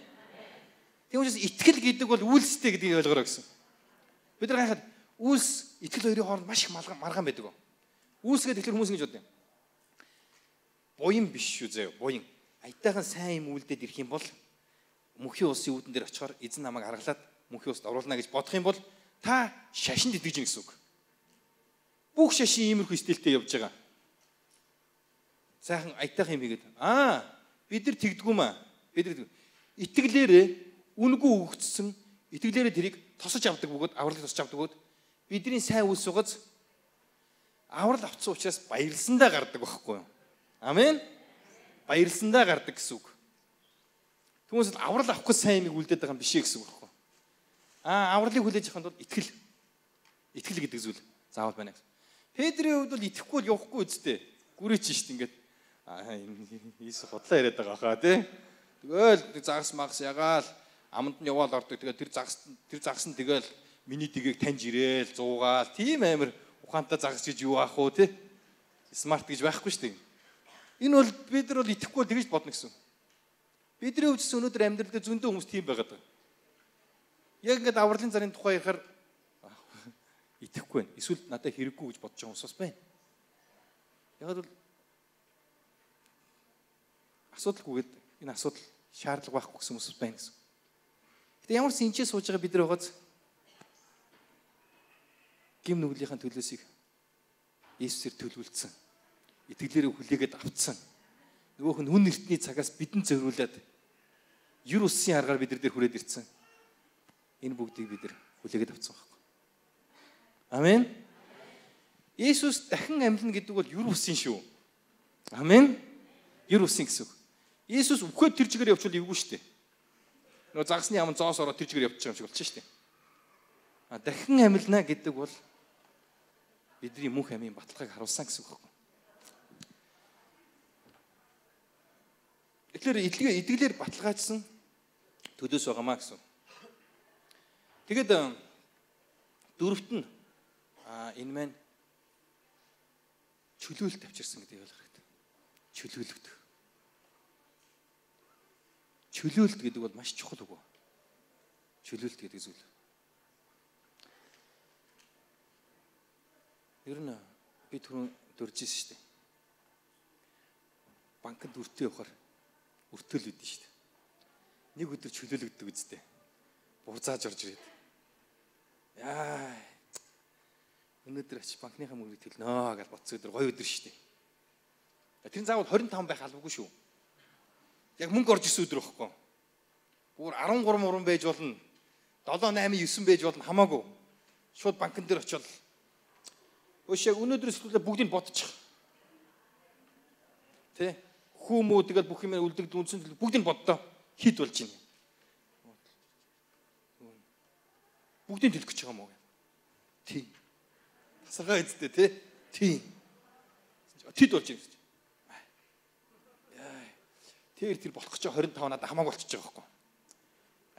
Тийм учраас итгэл гэдэг бол үйлстэй гэдгийг ойлгороо гэсэн. Бид нар хахад үйлс итгэл хоёрын хооронд маш их маргаан байдаг. Үйлс гэдэг тэгэхээр хүмүүс ингэж боддог юм. Буян биш шүү заяа, буян. Аятайхан сайн юм үлдээд ирэх юм бол мөнхийн улсын үүдэн дээр очихоор эзэн намайг аргалаад мөнхийн улсад оруулна гэж бодох юм бол та шашинд итгэж гин гэсэн үг. Бүх шашин иймэрхүү стилтэй явж байгаа. Сайхан аятайхан юм хийгээд аа бид нар тэгдгүү маа. Бид нар итгэлээрээ үнгүү өгцсөн итгэлээрээ тэрийг тосож авдаг бөгөөд авралыг тосож авдаг бөгөөд бидний сайн үс угаз аврал авцсан учраас баярлсандаа гардаг байхгүй юу? Амен. Баярлсандаа гардаг гэсэн үг. Түүнээс аврал авах гэж сайн юмыг үлдээд байгаа юм биш ээ гэсэн үг байхгүй юу? Аа авралыг хүлээж авахын тулд итгэл. Итгэл гэдэг зүйл заавал байна гэсэн. Петрийн хувьд бол итгэхгүй л явахгүй үсттэй. Гүрээч шít ингээд аа Иесус бодлоо яриад байгаа хаа тий. Тэгэл загас магас ягаал аманд нь яваал ордог. Тэгээд тэр загас тэр загас нь тэгэл миний тгийг таньж ирээл зуугаал тийм амир ухаантай загас гэж юу аах уу тий. Смарт гэж байхгүй шүү дээ. Энэ бол бид нар бол итгэхгүй тэгж бодно гэсэн. Бидний ч өнөөдөр амьдрал дээр зөндөө хүмүүс тийм байгаад байна. Яг ингээд авралын зарын тухай ярихаар итгэхгүй байна. Эсвэл надад хэрэггүй гэж бодож байгаа хүмүүс бас байна. Яг бол асуудалгүйгээд энэ асуудал шаардлага байхгүй гэсэн хүмүүс байна гэсэн. Гэтэ ямар ч сэнчээ сууж байгаа бид нар байгааз гим нүглийнхэн төлөөсийг Иесусээр төлөвлөсөн. Итгэлээрээ хүлээгээд авцсан. Нөгөөх нь хүн эртний цагаас бидэнд зориулаад юр усын аргаар бид нар дээр хүрээд ирсэн. Энэ бүгдийг бид нар хүлээгээд авцсан байхгүй. Амен. Иесус дахин амьлна гэдэг бол юр усын шүү. Амен. Юр усын гэсэн үг. Иесус үхээд тэр чигээр явчвал эвгүй шүү дээ. Нөгөө загасны яам зоос ороод тэр чигээр явчих юм шиг болчих шүү дээ. А дахин амьлна гэдэг бол бидний мөнх амийн баталгааг харуулсан гэсэн үг байна. Тэгэхээр эдгээр эдгэлээр баталгаажсан төлөөс байгаамаа гэсэн. Тэгэд дөрөвт нь а энэ маань чөлөөлт авчирсан гэдэг ойлгох хэрэгтэй. Чөлөөлөгдөх чөлөөлт гэдэг бол маш чухал үг. Чөлөөлт гэдэг зүйл. Ер нь би түрүүн дөржсэн шүү дээ. Банкнд үртээ явахаар үртэл өгдөн шүү дээ. Нэг өдөр чөлөөлөгддөг үсттэй. Бурзааж орж ирээд. Яа. Өнөөдөр ач банкныхаа мөрийг төлнөө гэж бодсон өдөр гоё өдөр шүү дээ. Тэр заавал 25 байх албагүй шүү. Яг мөнгө орж ирсэн өдөр байхгүй. Бүр 13 муран байж болно. 7 8 9 байж болно хамаагүй. Шууд банкн дээр очиод Өш яг өнөөдрөөс эхлээд бүгдийг бодчих. Тэ? Хүмүү тэгэл бүх юм үлдэгд үнсэн бүгдийг боддоо. Хит болж байна. Бүгдийг төлөх гэж байгаа мó. Тийм. Тасархаа эзтэй тий. Тийм. Тэд болж байна. Тэр тэр болох гэж 25 надад хамаагүй болчихж байгаа байхгүй.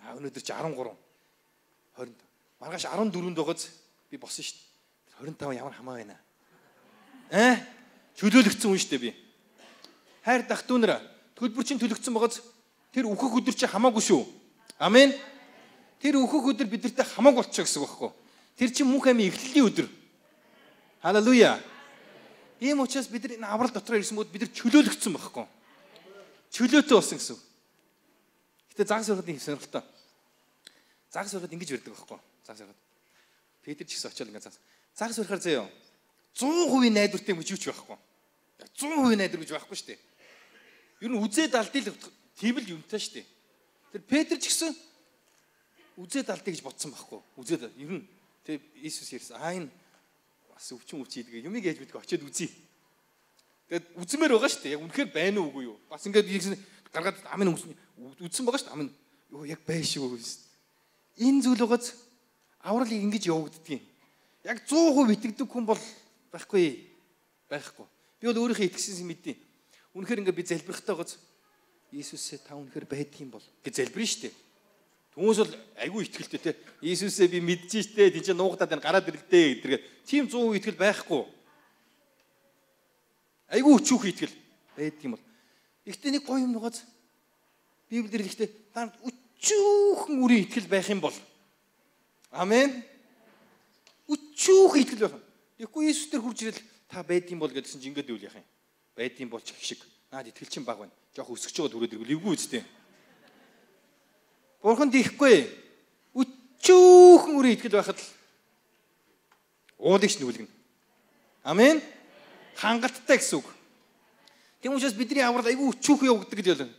Аа өнөөдөр чи 13 20 маргааш 14-нд байгааз би босон шүү дээ. 25 ямар хамаа байна. Аа чөлөөлөгдсөн хүн шүү дээ би. Хайр дах дүүнэр төлбөр чинь төлөгдсөн байгааз тэр өөхөх өдөр чи хамаагүй шүү. Амен. Тэр өөхөх өдөр бидэртээ хамаагүй болчихо гэсэн үг байхгүй. Тэр чинь мөнх амийн эхлэлийн өдөр. Халелуя. Ийм учраас бид нар энэ аврал дотор ирсэн бод бид нар чөлөөлөгдсөн байхгүй чөлөөтэй болсон гэсэн. Гэтэ загас сургалтын сонирхолтой. Загас сургалт ингэж өрдөг байхгүй. Загас сургалт. Петр ч гэсэн очиод ингэ загас. Загас сурахаар заяа 100% найдвартай гэж юу ч байхгүй. 100% найдвар гэж байхгүй шүү дээ. Ер нь үзээд алдъя л тийм л юмтай шүү дээ. Тэр Петр ч гэсэн үзээд алдъя гэж бодсон байхгүй. Үзээд ер нь тэг Иесус ярьсан. Аа энэ бас өвчин өвчин идгээ юмыг яаж мэдгүй очиод үзье Тэгээд үзмээр байгаа шүү дээ. Яг үнэхээр байна уу үгүй юу? Бас ингээд гаргаад амын үсэн үзсэн байгаа шүү дээ. Амын юу яг байна шүү. Энэ зүйл байгааз авралыг ингэж явагддгийг. Яг 100% итгэдэг хүн бол байхгүй. Байхгүй. Би бол өөрийнхөө итгэсэн мэдээ. Үнэхээр ингээд би залбирахтаа байгааз Иесусээ та үнэхээр байдаг юм бол гэж залбирна шүү дээ. Хүмүүс бол айгүй ихтгэлтэй те. Иесусээ би мэдчихэж штэ. Тийч нуугдаад байна гараад ирлээ гэдэргээ. Тийм 100% ихтгэл байхгүй. Айгүй өчүүх ихтгэл байдаг юм бол. Ихтэй нэг гоё юм нугаац. Библиэр ихтэй та өчүүхэн үрийн ихтгэл байх юм бол. Амен. Өчүүх ихтгэл байх. Тэгэхгүй Иесус төр хурж ирэл та байдсан бол гэдгсэн чинь ингээд үйл яах юм. Байдсан бол ч их шиг. Наад итгэл чинь баг байна. Жохо өсөж байгаа түрээд ирвэл эвгүй үстэй. Бурханд ихгүй. Өчүүхэн үрийн итгэл байхад л уулыг ш нүлгэн. Амен. Хангалттай гэсэн үг. Тийм учраас бидний аврал айгүй өчүүхэн явагддаг гэж байна.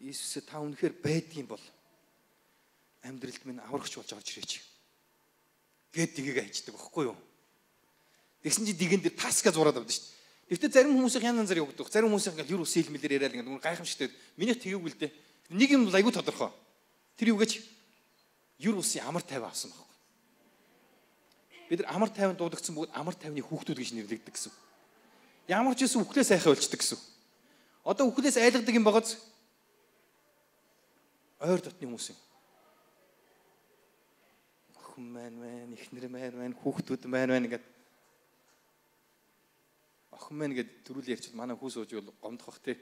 Иесусээ та үнэхээр байдгийн бол амьдралд минь аврагч болж орж ирээч. Гэт дигийг хайчдаг байхгүй юу? Тэгсэн чи дигэн дээр таска зураад авдаг шүү дээ. Гэхдээ зарим хүмүүсийн янз янзаар явагддаг. Зарим хүмүүс ингээл юу сэлмэлэр яриад ингээд гайхамшигтай. Миний тгийг л дээ. Нэг юм айгүй тодорхой. Тэр юу гэж юр усын амар тайван авсан байхгүй. Бид нар амар тайван дуудагдсан бөгөөд амар тайвны хүүхдүүд гэж нэрлэгдэг гэсэн. Ямар ч гэсэн үхлээ сайхан болчдөг гэсэн. Одоо үхлээс айлгадаг юм багаз ойр дотны хүмүүс юм. Охин маань байна, эхнэр маань байна, хүүхдүүд маань байна гэдэг. Охин маань гэдэг төрүүл ярьчихвал манай хүү сууж бол гомдох бах тий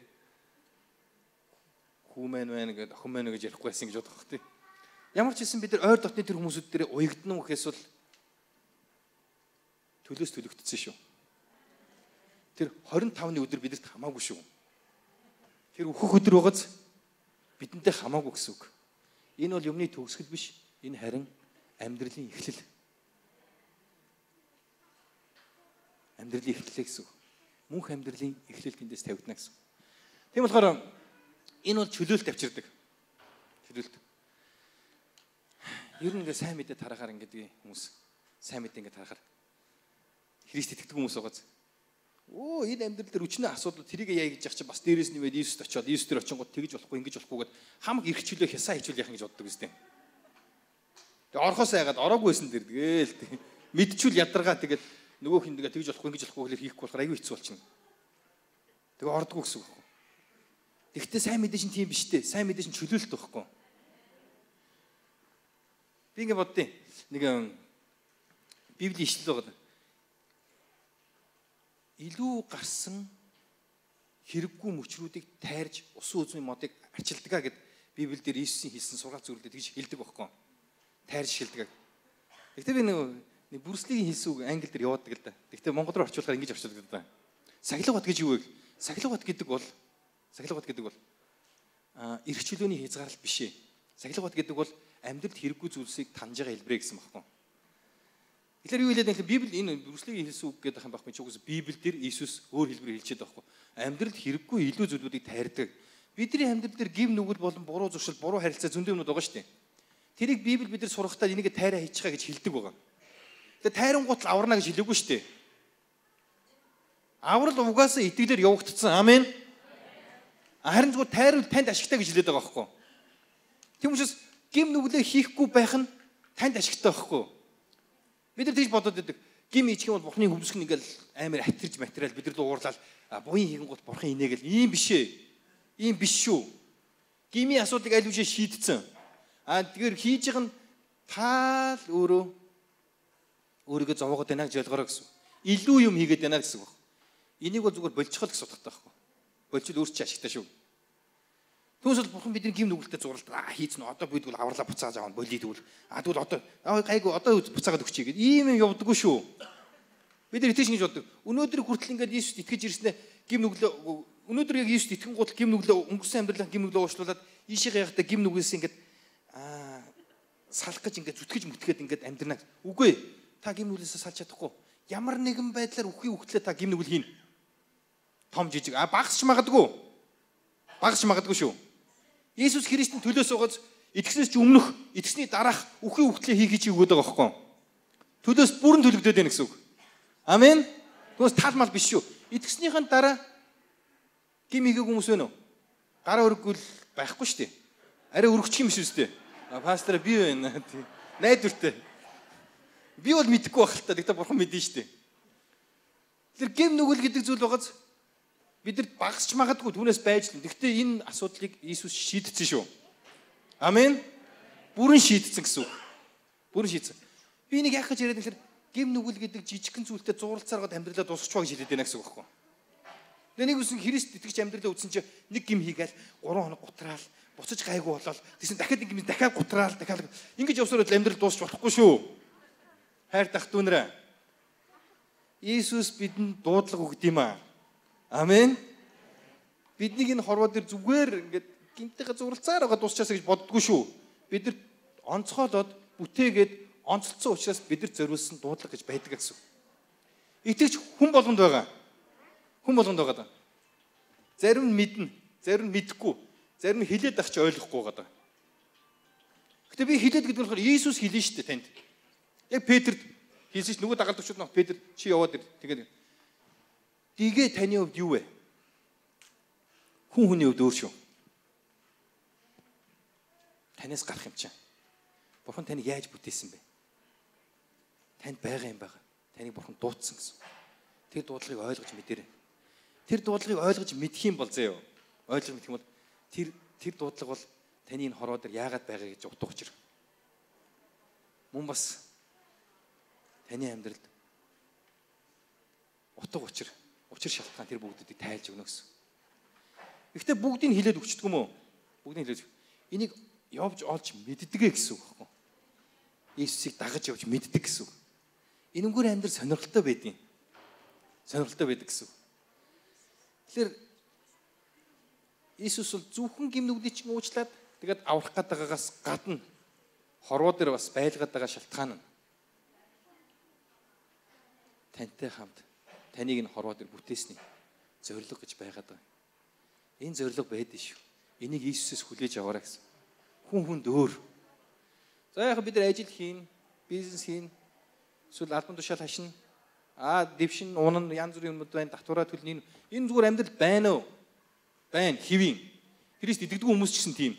хүүмэн байна гэдэг охин мэн гэж ярихгүй байсан гэж бодох бах тий. Ямар ч хэлсэн бид нар ойр дотны тэр хүмүүсүүд дээр уягдсан гэхээс бол төлөөс төлөгдсөн шүү. Тэр 25-ны өдөр бидэрт хамаагүй шүү. Тэр өөхөх өдөр байгааз бидэнтэй хамаагүй гэсэн үг. Энэ бол юмны төгсгөл биш. Энэ харин амьдралын эхлэл. Амьдралын эхлэл гэсэн үг. Мөнх амьдралын эхлэл тэндээс тавигдана гэсэн. Тийм болохоор Энэ бол чөлөөлт авчирдаг. Чөлөөлт. Ер нь ингээ сайн мэдээ тарахаар ингээд хүмүүс сайн мэдээ ингээ тарахаар Христ итгэдэг хүмүүс байгааз. Оо энэ амьдрал дээр өчнөө асуудал тэрийг яа гэж яах чи бас дээрээс нь мэд Иесуст очиод Иесус төр очингууд тэгж болохгүй ингэж болохгүй гэд хамаг ирэх чөлөө хясаа хичүүл яах гэж боддог үстэй. Тэгээ орхоос айгаад ороогүй байсан дэр тэгээл мэдчүүл ядаргаа тэгээд нөгөө хин тэгээ тэгж болохгүй ингэж болохгүй гэхэл хийхгүй болохоор аюу хэцүү болчихно. Тэгээ ордгоо гэсэн үг. Гэхдээ сайн мэдээж нь тийм биш дээ. Сайн мэдээж нь чөлөөлт байхгүй. Би ингэ боддیں۔ Нэг Библийн ишлэл байгаа. Илүү гарсан хэрэггүй мөчрүүдийг тайрж усан үзмийн модыг ачилдгаа гэд Библиэл дээр Иесусийн хэлсэн сургаал зүйлүүд тэгж хэлдэг байхгүй. Тайрж шилдэг. Гэхдээ би нэг бүрслигийн хэлсэн үг англи дээр яваадаг л да. Гэхдээ монгол руу орчуулахаар ингэж орчуулдаг да. Сахилга бат гэж юу вэ? Сахилга бат гэдэг бол Сахилгават гэдэг бол а эрх чөлөөний хязгаарлалт биш ээ. Сахилгават гэдэг бол амьдралд хэрэггүй зүйлсийг таньж байгаа хэлбэрээ гэсэн баггүй. Тэгэхээр юу хэлээд нэхлэ Библи энэ Брүслигийн хэлсэн үг гэдэг юм байхгүй чи угсаа Библиэлд Иесус өөр хэлбэр хэлчихэд байхгүй. Амьдралд хэрэггүй илүү зүйлүүдийг тайрдаг. Бидний амьдрал дээр гим нүгэл болон буруу зуршил, буруу харилцаа зөндөө юмнууд байгаа шүү дээ. Тэрийг Библи бид нар сурахтаа энийг тайраа хийчихаа гэж хэлдэг байгаа. Тэгээ тайрангуут л аварна гэж хэлээгүй шүү дээ. Аврал угаасаа итгэлээр явагдсан. Амен. Харин зүгээр тайрвал танд ашигтай гэж хэлээд байгаа байхгүй. Тийм учраас гим нүглээ хийхгүй байх нь танд ашигтай байхгүй. Бид нар тийж бодоод байдаг. Гим хийчих юм бол бурхны хүмсгэн ингээл амар атирж материал бид нар л уурлал буян хийгэн гот бурхан инегээл ийм биш ээ. Ийм биш шүү. Гимийн асуудлыг аль үшээ шийдсэн. Аа тэгэхээр хийж байгаа нь таал өөрөө өөрийгөө зовоогод байна гэж ойлгороо гэсэн. Илүү юм хийгээд байна гэсэн үг. Энийг бол зүгээр болчихол гэсэн утгатай байхгүй. Болчил өөр чи ашигтай шүү. Түүнээс бурхан бидний гим нүгэлтэд зурлаад аа хийцэн одоо бид бол авралаа буцааж авах болий тэгвэл аа тэгвэл одоо гайгүй одоо буцаагаад өгчий гэдэг ийм юм явдаггүй шүү. Бид нар итгэж ингэж боддог. Өнөөдөр хүртэл ингээд Иесуст итгэж ирснээр гим нүглээ өнөөдөр яг Иесуст итгэн гутал гим нүглээ өнгөрсөн амьдралаа гим нүглээ уушлуулад ийшээ яхахта гим нүглээс ингээд аа салах гэж ингээд зүтгэж мүтгээд ингээд амьдрна. Үгүй та гим нүглээсээ салж чадахгүй. Ямар нэгэн байдлаар үхий үхтлээ та гим нүгэл хийнэ том жижиг а багасч магадгүй. Багасч магадгүй шүү. Иесус Христийн төлөөс угаж итгэснээс ч өмнөх итгэсний дараах үхий үхтлээ хийхий чи өгöd байгаа байхгүй. Төлөөс бүрэн төлөгдөд байна гэсэн үг. Амен. Түүнээс таалмал биш шүү. Итгэснийхэн дараа гим игээг хүмүүс байна уу? Гараа өргөл байхгүй шүү дээ. Арай өргөчих юм биш үстэй. Пастор би байна. Найдвартай. Би бол мэдэхгүй байх л та. Тэгтээ бурхан мэдэн дээ. Тэр гим нүгэл гэдэг зүйл байгааз бидэрт багасч магадгүй түүнээс байж л. Гэхдээ энэ асуудлыг Иесус шийдсэн шүү. Амен. Бүрэн шийдсэн гэсэн үг. Бүрэн шийдсэн. Би нэг яах гэж яриад гэхээр гим нүгэл гэдэг жижигхэн зүйлтэй зуралцааргаад амьдралаа дуусчихваа гэж хэлээд байна гэсэн үг байхгүй. Тэгээ нэг үсэн Христ итгэж амьдралаа үтсэн чи нэг гим хийгээл 3 хоног гутраал буцаж гайгүй болоод тэгсэн дахиад гим дахиад гутраал дахиад ингэж явсаар бол амьдрал дуусч болохгүй шүү. Хайр тах дүүнрээ. Иесус бидэнд дуудлага өгд юм аа. Амен. Биднийг энэ хорвоо дээр зүгээр ингээд гинтэйгээ зурлцаар байгаа дуусчаасаа гэж боддгоо шүү. Бид нар онцгойлоод бүтээгээд онцлцсон учраас бид нар зориулсан дуудлага гэж байдаг гэсэн. Итгэж хүн болгонд байгаа. Хүн болгонд байгаа даа. Зарим нь мэднэ, зарим нь мэдэхгүй, зарим нь хилээд ах чи ойлгохгүй байгаа. Гэтэ би хилээд гэдэг нь болохоор Иесус хэлнэ шүү дээ танд. Яг Петрд хэлсэн чинь нөгөө дагалдагчуд нь Петр чи яваад ир. Тэгээд Дигээ таны хувьд юу вэ? Хүн хүний хувьд өөр шүү. Танаас гарах юм чинь. Бурхан таныг яаж бүтээсэн бэ? Танд байгаа юм байгаа. Таныг бурхан дуудсан гэсэн. Тэр дуудлагыг ойлгож мэдэрэй. Тэр дуудлагыг ойлгож мэдэх юм бол зөө. Ойлгож мэдэх юм бол тэр тэр дуудлага бол таны энэ хороо дээр яагаад байгаа гэж утга учир. Мөн бас таны амьдралд утга учир, учир шалтгаан тэр бүгдүүдийг тайлж өгнө гэсэн. Гэхдээ бүгдийг хилээд өгчдөг юм уу? Бүгдийг хилээд. Энийг явж олж мэддэгэ гэсэн үг байхгүй. Иесусыг дагаж явж мэддэг гэсэн үг. Энэнгээр амьдрал сонирхолтой байдیں۔ Сонирхолтой байдаг гэсэн үг. Тэгэхээр Иесус бол зөвхөн гимнүгдийг чинь уучлаад тэгээд аврах гэдэгээс гадна хорвоо дээр бас байлгаад байгаа шалтгаан нь тантай хамт таныг нь хорвоо дээр бүтээсний зориг гэж байгаад байгаа. Энэ зориг байдэн шүү. Энийг Иесусээс хүлээж аваарай гэсэн. Хүн хүнд өөр. За яг бид нар ажил хийн, бизнес хийн, эсвэл албан тушаал хашина. Аа, дэвшин, унан янз бүрийн юмуд байна, татвараа төлнө. Энэ зүгээр амьдрал байна уу? Байна, хэвийн. Христ идэгдэг хүмүүс ч гэсэн тийм.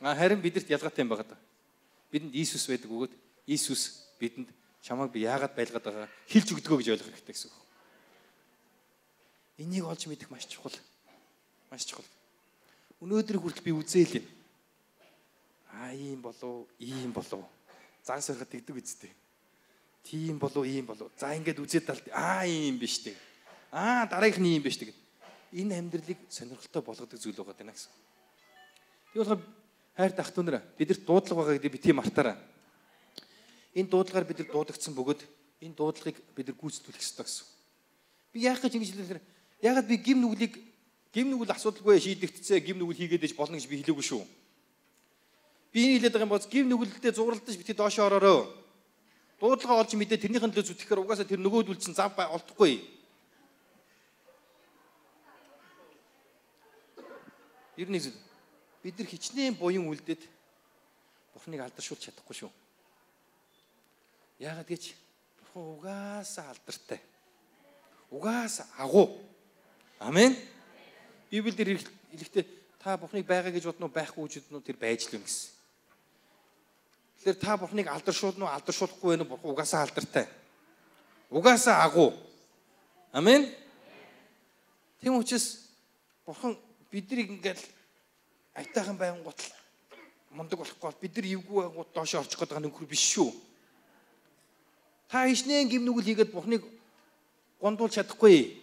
Аа, харин бидэрт ялгаатай юм байна. Бидэнд Иесус байдаг өгөөд Иесус бидэнд чамайг би яагаад байлгаад байгаа хэлж өгдөгөө гэж ойлгох хэрэгтэй гэсэн үг. Энийг олж мэдэх маш чухал. Маш чухал. Өнөөдөр хүртэл би үзээл юм аа ийм болов ийм болов загас байхад тэгдэг үсттэй тийм болов ийм болов за ингээд үзээд талд аа ийм биш тэг аа дараагийнх нь ийм биш тэг энэ амьдралыг сонирхолтой болгодог зүйл байгаа даа гэсэн тийм болохоор хайр тахт өнөр бидэрт дуудлага байгаа гэдэг би тийм мартаараа энэ дуудлагаар бид нар дуудагдсан бөгөөд энэ дуудлагыг бид нар гүйцэтгүүлэх ёстой гэсэн би яах гэж ингэж хэлэхээр ягаад би гим нүглийг гим нүгэл асуудалгүй шийдэгдсэн гим нүгэл хийгээд иж болно гэж би хэлээгүй шүү Би энэ хэлээд байгаа юм боц гів нүгэлдээ зурлалтаж бити доош ороорой. Дуудлага олж мэдээ тэрнийхэн төлөө зүтгэхээр угаасаа тэр нөгөөдөл чинь зав олдохгүй. Ер нь зүйл бид нар хичнээн буян үлдээд Бурхныг алдаршуулж чадахгүй шүү. Яагаад гэж Бурхан угаасаа алдартай. Угаасаа агуу. Амен. Библиэлд хэлэхдээ та Бурхныг байгаа гэж бодно байхгүй гэж бодно тэр байж л юм гэсэн. Тэгэхээр та Бурхныг алдаршуулна уу, алдаршуулахгүй вэ? Бурхан угаасаа алдартай. Угаасаа агуу. Амен. Тийм учраас Бурхан биднийг ингээл айтайхан байнгут мундаг болохгүй бол бид нар эвгүй байгууд доош орчих гээд байгаа нөхөр биш шүү. Та ишнээ гимнүгэл хийгээд Бурхныг гондуулж чадахгүй.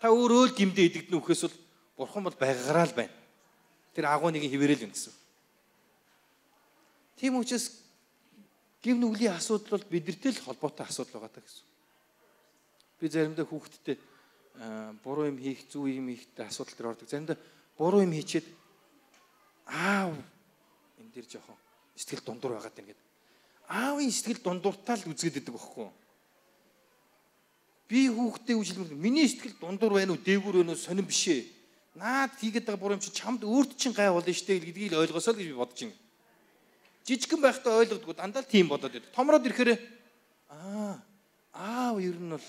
Та өөрөө л гимдээ идэгдэн үхээс бол Бурхан бол байгаараа л байна. Тэр агуу нэгin хിവэрэл юм гэсэн. Тийм учраас гим нүглийн асуудал бол бидэртэй л холбоотой асуудал байгаа даа гэсэн. Би заримдаа хүүхдтэй буруу юм хийх, зүв юм хийхтэй асуудал төр ордог. Заримдаа буруу юм хийчихэд аав энэ дэр жоохон сэтгэл дундуур байгаад байна гэдэг. Аавын сэтгэл дундууртаа л үзгээд идэг юу? Би хүүхдээ үжилмэл миний сэтгэл дундуур байна уу, дээгүүр байна уу сонирн биш ээ. Наад хийгээд байгаа буруу юм чи чамд өөрт чинь гай болно штэ гэдгийг л ойлгосоо л гэж би бодож байна жижигхэн байхдаа ойлгодгоо дандаа л тийм бодоод байдаг. Томроод ирэхээр аа аав ер нь бол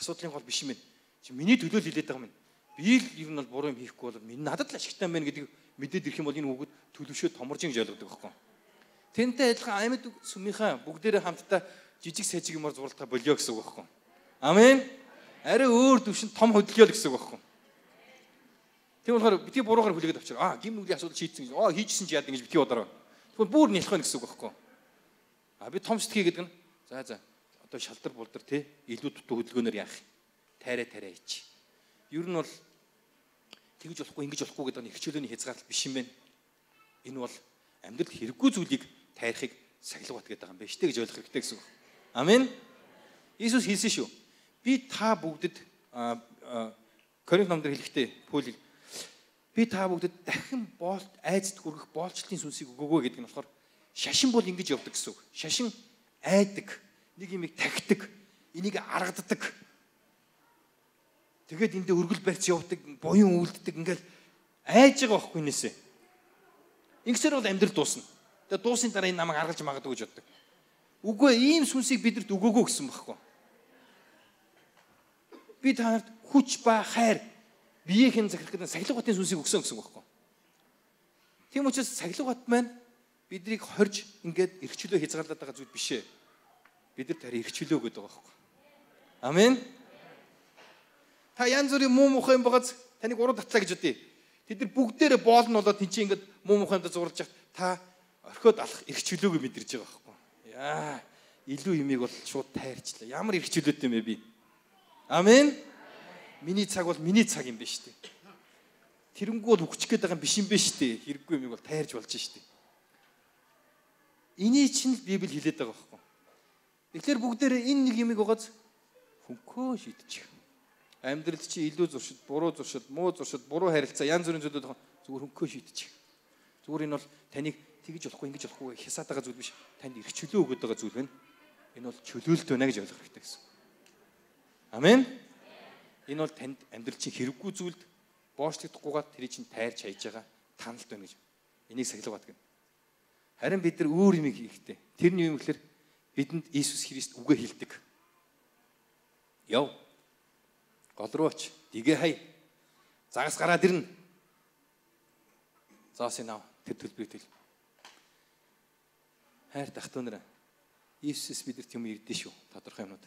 асуудлын гол биш юм байна. Чи миний төлөө л хилээд байгаа юм. Би л ер нь бол буруу юм хийхгүй бол миний надад л ашигтай байна гэдэг мэдээд ирэх юм бол энэ хүүхэд төлөвшөө томорж ин гэж ойлгодог байхгүй. Тэнтэй адилхан амьд сүмийнхаа бүгдээрээ хамтдаа жижиг сажиг юмар зурлахаа болио гэсэн үг байхгүй. Амен. Арай өөр төвшин том хөдөлгөөл гэсэн үг байхгүй. Тийм болохоор битгий буруугаар хүлээгээд авчир. Аа, гим нүглийн асуудал шийдсэн гэж. Аа, хийжсэн чи яадаг гэж битгий бодороо. Тэгвэл бүр нялх байна гэсэн үг байхгүй. А би том сэтгэе гэдэг нь за за одоо шалдар булдар те илүү дутуу хөдөлгөөнөөр яах. Тайраа тайраа ич. Ер нь бол тэгж болохгүй ингэж болохгүй гэдэг нь ихчлөөний хязгаарлал биш юм байна. Энэ бол амьдрал хэрэггүй зүйлийг тайрахыг сахилгуут гэдэг юм байна шүү дээ гэж ойлгох хэрэгтэй гэсэн үг. Амен. Иесус хэлсэн шүү. Би та бүгдэд Коринт номдэр хэлэхдээ Паул би та бүгдэд дахин боолт айцд хүрэх боолчлын сүнсийг өгөөгөө гэдэг нь болохоор шашин бол ингэж явдаг гэсэн үг. Шашин айдаг, нэг юмыг тахидаг, энийг аргаддаг. Тэгээд эндээ өргөл барьц явдаг, буян үлддэг ингээл айж байгаа байхгүй нээсээ. Ингэсээр бол амьдрал дуусна. Тэгээд дуусны дараа энэ намайг аргалж магадгүй гэж боддог. Үгүй ийм сүнсийг бидэнд өгөөгөө гэсэн байхгүй. Би та нарт хүч ба хайр биеийн захирах гэдэг сахилга батын сүнсийг өгсөн гэсэн байхгүй. Тийм учраас сахилга бат маань биднийг хорж ингээд эрхчлөө хязгаарлаад байгаа зүйл биш ээ. Бид нар тарай эрхчлөө гэдэг байгаа байхгүй. Амен. Та янз бүрийн муу мухай юм багаз таныг уруу татлаа гэж үдээ. Тэд нар бүгдээрээ боол нь болоод тийч ингээд муу мухайнд зурлаж явах та орхиод алах эрхчлөөг мэдэрж байгаа байхгүй. Яа, илүү юмыг бол шууд тайрчлаа. Ямар эрхчлөөтэй юм бэ би? Амен. Миний цаг бол миний цаг юм биш үү? Тэрэнгүү бол өгчих гээд байгаа юм биш юм биш үү? Хэрэггүй юмыг бол тайрж болж штэ. Эний чинь л Библи хэлээд байгаа байхгүй. Тэгэхээр бүгдээрээ энэ нэг юмыг угааз хөнкөө шийдчих. Амьдрал чи илүү зуршил, буруу зуршил, муу зуршил, буруу харилцаа янз бүрийн зүйлүүд зүгээр хөнкөө шийдчих. Зүгээр энэ бол таныг тэгж болохгүй, ингэж болохгүй хясаад байгаа зүйл биш. Танд эрх чөлөө өгöd байгаа зүйл байна. Энэ бол чөлөөлт байна гэж ойлгох хэрэгтэй гэсэн. Амен. Энэ бол танд амьдрал чинь хэрэггүй зүйлд боочлогдохгүйгээр тэрий чинь тайрч хайж байгаа таналт байна гэж. Энийг сахилга бат гэнэ. Харин бид нар өөр юм хийхтэй. Тэрний юм гэхэлэр бидэнд Иесус Христ үгээ хэлдэг. Яв. Гол руу оч. Дигээ хай. Загас гараад ирнэ. Зоос нав. Тэр төлбөрийг төл. Хайр тахтун нараа. Иесус бидэрт юм ирдэ шүү. Тодорхой юмнууд.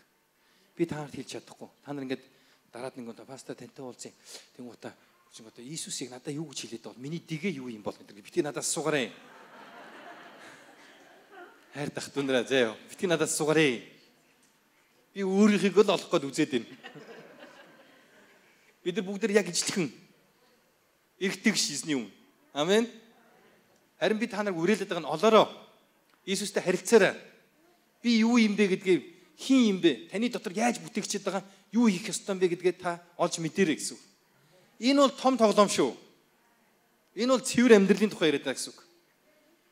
Би та нарт хэлж чадахгүй. Та нар ингээд дараад нэг удаа паста тантай уулзъя. Тэнгуутаа чи одоо Иесусыг надад юу гэж хэлээд бол миний дэгээ юу юм бол гэдэг. Бити надаас суугаарай. Хайр тах дүнраа заяа. Бити надаас суугаарай. Би өөрийнхөө л олох гээд үзээд байна. Бид нар бүгд яг ижлэхэн эргдэг шизний юм. Амен. Харин би та нарыг үрээлээд байгаа нь олоороо. Иесустэй харилцаарай. Би юу юм бэ гэдгийг хин юм бэ? Таны дотор яаж бүтээгчээд байгаа юу хийх ёстой юм бэ гэдгээ та олж мэдэрэй гэсэн үг. Энэ бол том тоглоом шүү. Энэ бол цэвэр амьдралын тухай яриад байгаа гэсэн үг.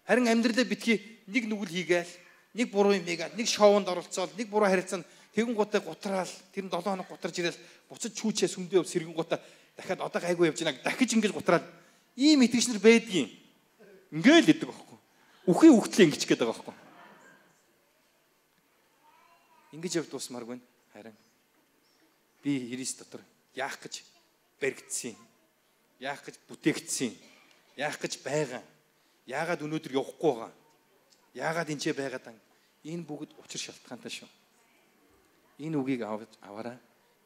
Харин амьдралаа битгий нэг нүгэл хийгээл, нэг буруу юм хийгээл, нэг шоунд оролцоол, нэг буруу харилцаанд тэгэн гутаа гутраал, тэр нь 7 хоног гутарж ирээл буцаж чүүчээ сүмдээ сэргэн гутаа дахиад одоо гайгүй явж байна. Дахиж ингэж гутраал. Ийм итгэгчнэр байдгийн. Ингээл идэг байхгүй. Үхий үхтлээ ингэж гээд байгаа байхгүй. Ингэж явд тусмааргүй. Харин би Христ дотор яах гэж баригдсан. Яах гэж бүтээгдсэн. Яах гэж байгаа. Яагаад өнөөдөр явахгүй байгаа. Яагаад энэ ч байгаад ан. Энэ бүгд учир шалтгаантай шүү. Энэ үгийг аваараа.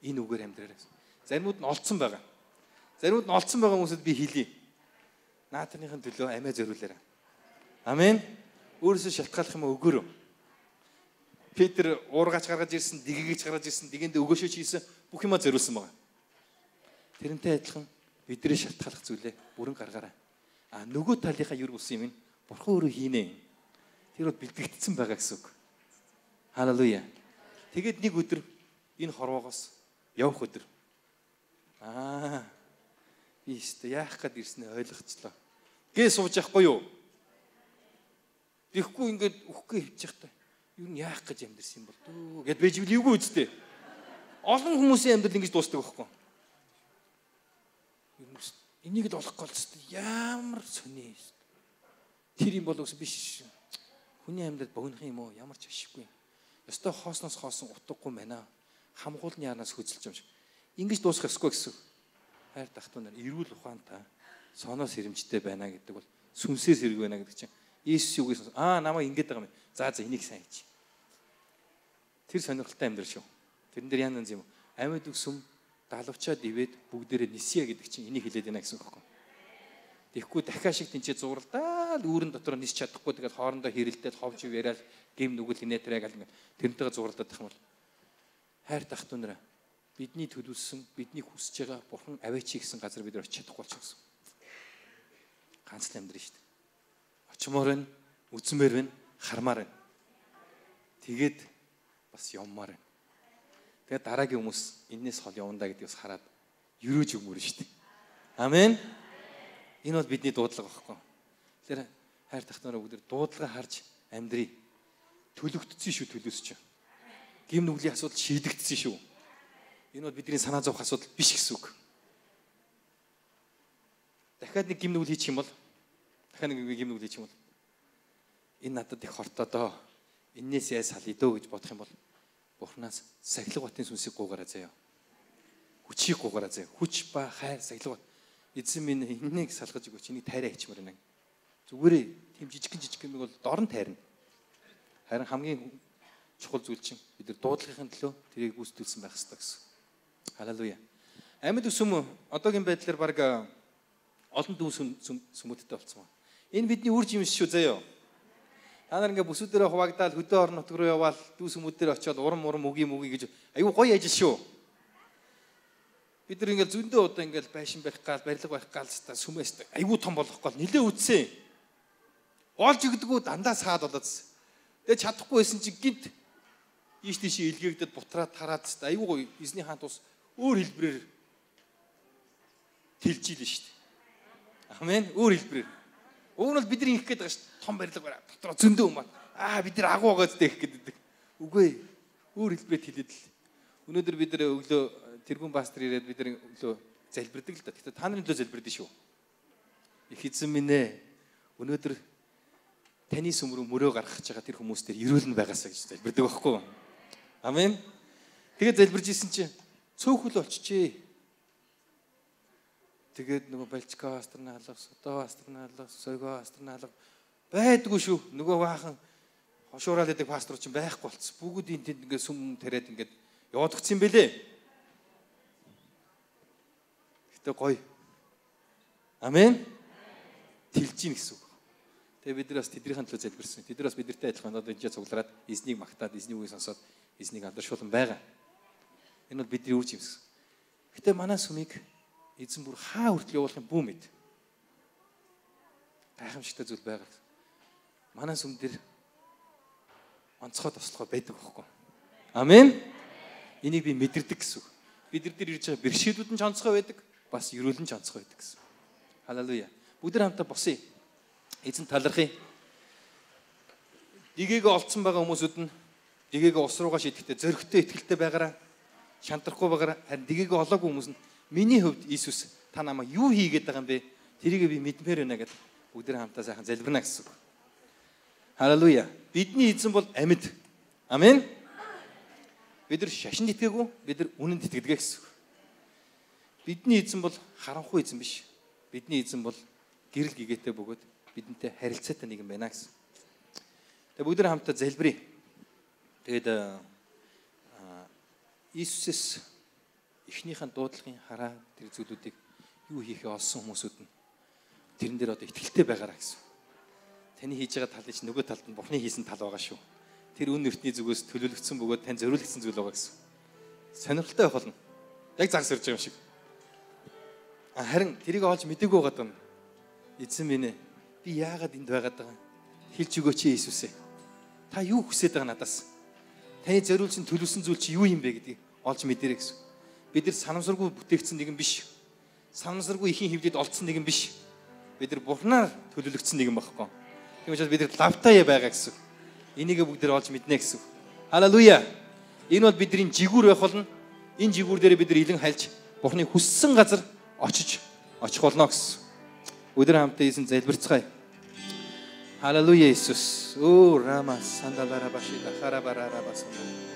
Энэ үгээр амьдраарай. Заримуд нь олцсон байгаа. Заримуд нь олцсон байгаа хүмүүсд би хэлье. Наатарныхын төлөө амиа зориулаарай. Амен. Өөрөөсөө шалтгааллах юм өгөөрөө. Петр уургаач гаргаж ирсэн, дэгэгч гаргаж ирсэн, дигэндээ өгөөшөөч хийсэн бүх юма зориулсан байгаа. Тэрнтэй адилхан бидний шалтгааллах зүйлээ бүрэн гаргаарай. А нөгөө талынхаа юр үсэн юм ин бурхан өөрөө хийнэ. Тэр бол бэлтгэгдсэн байгаа гэсэн үг. Халелуя. Тэгэд нэг өдөр энэ хорвоогоос явах өдөр. Аа. Би өстө яах гээд ирснээ ойлгоцлоо. Гээ сууж явахгүй юу? Тэгэхгүй ингээд үхгүй хөвчих таа юу н яах гэж амьдэрсэн юм бол дөө гэд байж ивэл эвгүй үсттэй. Олон хүмүүсийн амьдрал ингэж дуустдаг байхгүй. Энийг л олох гол зү ямар сони. Тэр юм бол ус биш. Хүний амьдрал богинох юм уу? Ямар ч ашиггүй. Ёстой хоосноос хоосон утгагүй байна. Хамгуулны яранаас хөзөлж юм шиг. Ингэж дуусах ёсгүй гэсэн. Хайр тахтун нар эрүүл ухаантай соноос хэрэмжтэй байна гэдэг бол сүнсээс хэрэг байна гэдэг чинь Иесус юу гэсэн аа намайг ингэж байгаа юм. За за энийг сайн хич. Тэр сонирхолтой амьдрал шүү. Тэрэн дээр янз юм. Амьд өгсөм далавчаад ивээд бүгдээрээ нисье гэдэг чинь энийг хэлээд байна гэсэн үг байхгүй. Тэгэхгүй дахиад шиг тэнцээ зуралдаал үүрэн дотор нис чадахгүй тэгээд хоорондоо хэрэлдээд ховж яриад гим нүгэл инээтрээ гал тэрнтэйгээ зуралдаад тах юм бол хайр тах түнрэ бидний төлөвлөсөн бидний хүсэж байгаа бурхан аваач гэсэн газар бид очиж чадахгүй болчихсон. Ганц л амьдрын шүү дээ. Очимоор нь үзмээр байна, хармаар байна. Тэгээд бас явмаар байна. Тэгээд дараагийн хүмүүс энээс хол явандаа гэдгээс хараад юрөөж өгмөр шүү дээ. Амен. Энэ бол бидний дуудлага байхгүй. Тэгэхээр хайр тахнараа бүгд дуудлага харж амьдрий. Төлөгдсөн шүү төлөөсч. Гим нүглийн асуудал шийдэгдсэн шүү. Энэ бол бидний санаа зовх асуудал биш гэсэн үг. Дахиад нэг гим нүгэл хийчих юм бол дахиад нэг гим нүгэл хийчих юм бол энэ надад их хортоодоо эннээс яа салъя дөө гэж бодох юм бол Бурханаас сахилга батын сүнсийг гуугараа заяа. Хүчийг гуугараа заяа. Хүч ба хайр сахилга бат. Эзэн минь энэнийг салгаж өгөөч. Энийг тайраа хийчмээр байна. Зүгээрээ тийм жижигхэн жижигхэн нэг бол дорн тайрна. Харин хамгийн чухал зүйл чинь бид нар дуудлагын төлөө тэрийг гүйцэтгүүлсэн байх хэрэгтэй гэсэн. Халелуя. Амьд өсөм одоогийн байдлаар баг олон дүү сүмөдтэй болцсон. Энэ бидний үр жимс шүү заяа. Та нар ингээ бүсүүдэрээ хуваагдаад хөдөө орон нутг руу яваал дүүс хүмүүдээр очиод урам урам үгүй мүгүй гэж аюу гоё ажил шүү. Бид нар ингээл зөндөө удаа ингээл байшин байх гал барилга байх гал та сүмээс аюу том болох гол нилээ үтсэн. Олж игдэггүй дандаа саад болоодс. Тэгээ чадахгүй байсан чи гинт ийш тийш илгээгдэд бутраад тараад аюу гоё эзний хаант ус өөр хэлбэрээр тэлжийлэн шүү дээ. Амен. Өөр хэлбэрээр. Уг нь бол бидний их гээд байгаа шүү том барилга бараа дотроо зөндөө юм байна. Аа бид нар агуу байгааз дэх гэдэг. Үгүй ээ. Өөр хэлбэрээр хэлээд л. Өнөөдөр бид нар өглөө тэргүүн пастор ирээд бид нар өглөө залбирдаг л да. Гэхдээ та нарын төлөө залбирдаг шүү. Их эзэн минь ээ. Өнөөдөр таны сүм рүү мөрөө гаргах гэж байгаа тэр хүмүүс дээр эрүүлэн байгаасаа гэж залбирдаг байхгүй юу? Амен. Тэгээд залбирж исэн чинь цөөхөл олчжээ. Тэгээд нөгөө Балчка астрын алга, Содо астрын алга, Сойго астрын алга байдгүй шүү. Нөгөө баахан хошуураал гэдэг пастор чинь байхгүй болцсон. Бүгд энэ тэнд ингээд сүм тариад ингээд яваадагцсан бэлээ. Гэтэ гоё. Амен. Тэлж гин гэсэн үг. Тэгээ бид нар бас тэднийхэн төлөө залбирсан. Тэд нар бас бидэртэй адилхан одоо энэ цуглараад эзнийг магтаад эзний үгийг сонсоод эзнийг алдаршуулсан байгаа. Энэ бол бидний үр жимс. Гэтэ манай сүмийг эзэн бүр хаа хүртэл явуулахын бүү мэд. Гайхамшигтай зүйл байгаа. Манай сүм дээр онцгой тослогоо байдаг байхгүй. Амен. Энийг би мэдэрдэг гэсэн үг. Бид нар дээр ирж байгаа бэрхшээлүүд нь ч онцгой байдаг, бас ерөөлн ч онцгой байдаг гэсэн. Халелуя. Бүгд хамтаа босъё. Эзэн талархъя. Дигээгээ олцсон байгаа хүмүүсүүд нь дигээгээ ус руугаа шидэхдээ зөрөгтэй ихтэй байгаараа шантрахгүй байгаараа харин дигээгээ олоогүй хүмүүс нь Миний хувьд Иесус та намайг юу хийгээд байгаа юм бэ? Тэрийг би мэдмээр байна гэдэг бүгд хамтаа сайхан залбирна гэсэн үг. Халелуя. Бидний эзэн бол амьд. Амен. Бид нар шашинд итгээгүй, бид нар үнэнд итгэдэг гэсэн үг. Бидний эзэн бол харанхуй эзэн биш. Бидний эзэн бол гэрэл гэгээтэй бөгөөд бидэнтэй харилцаатай нэг юм байна гэсэн. Тэгээ бүгд хамтаа залбирая. Тэгээд Иесусээс эхнийхэн дуудлагын хараа тэр зүйлүүдийг юу хийхээ олсон хүмүүсүүд нь тэрэн дээр одоо ихтгэлтэй байгаараа гэсэн. Таны хийж байгаа талын чинь нөгөө талд нь Бурхны хийсэн тал байгаа шүү. Тэр үн нэртний зүгээс төлөвлөгдсөн бөгөөд тань зориулагдсан зүйл байгаа гэсэн. Сонирхолтой байх болно. Яг загас ирж байгаа юм шиг. Харин тэрийг олж мдэггүй байгаа юм. Эзэн минь ээ би яагаад энд байгаад байгаа хэлж өгөөч Иесус ээ. Та юу хүсэж байгаа надаас? Таны зориулсан төлөвлөсөн зүйл чи юу юм бэ гэдгийг олж мэдэрэй гэсэн бид нар санамсаргүй бүтээгдсэн нэгэн биш. Санамсаргүй ихийн хөвдөд олдсон нэгэн биш. Бид нар Бурхнаар төлөвлөгдсөн нэгэн багхгүй. Тийм учраас бид нар лавтаа байгаа гэсэн. Энийг бүгд нар олж мэднэ гэсэн. Халелуя. Энэ бол бидний жигүүр байх болно. Энэ жигүүр дээр бид нар илэн хальж Бурхны хүссэн газар очиж очих болно гэсэн. Өдөр хамтаа ийсэн залбирцгаая. Халелуя Иесус. Оо рама сандалара башида харабарара басна. Халелуя.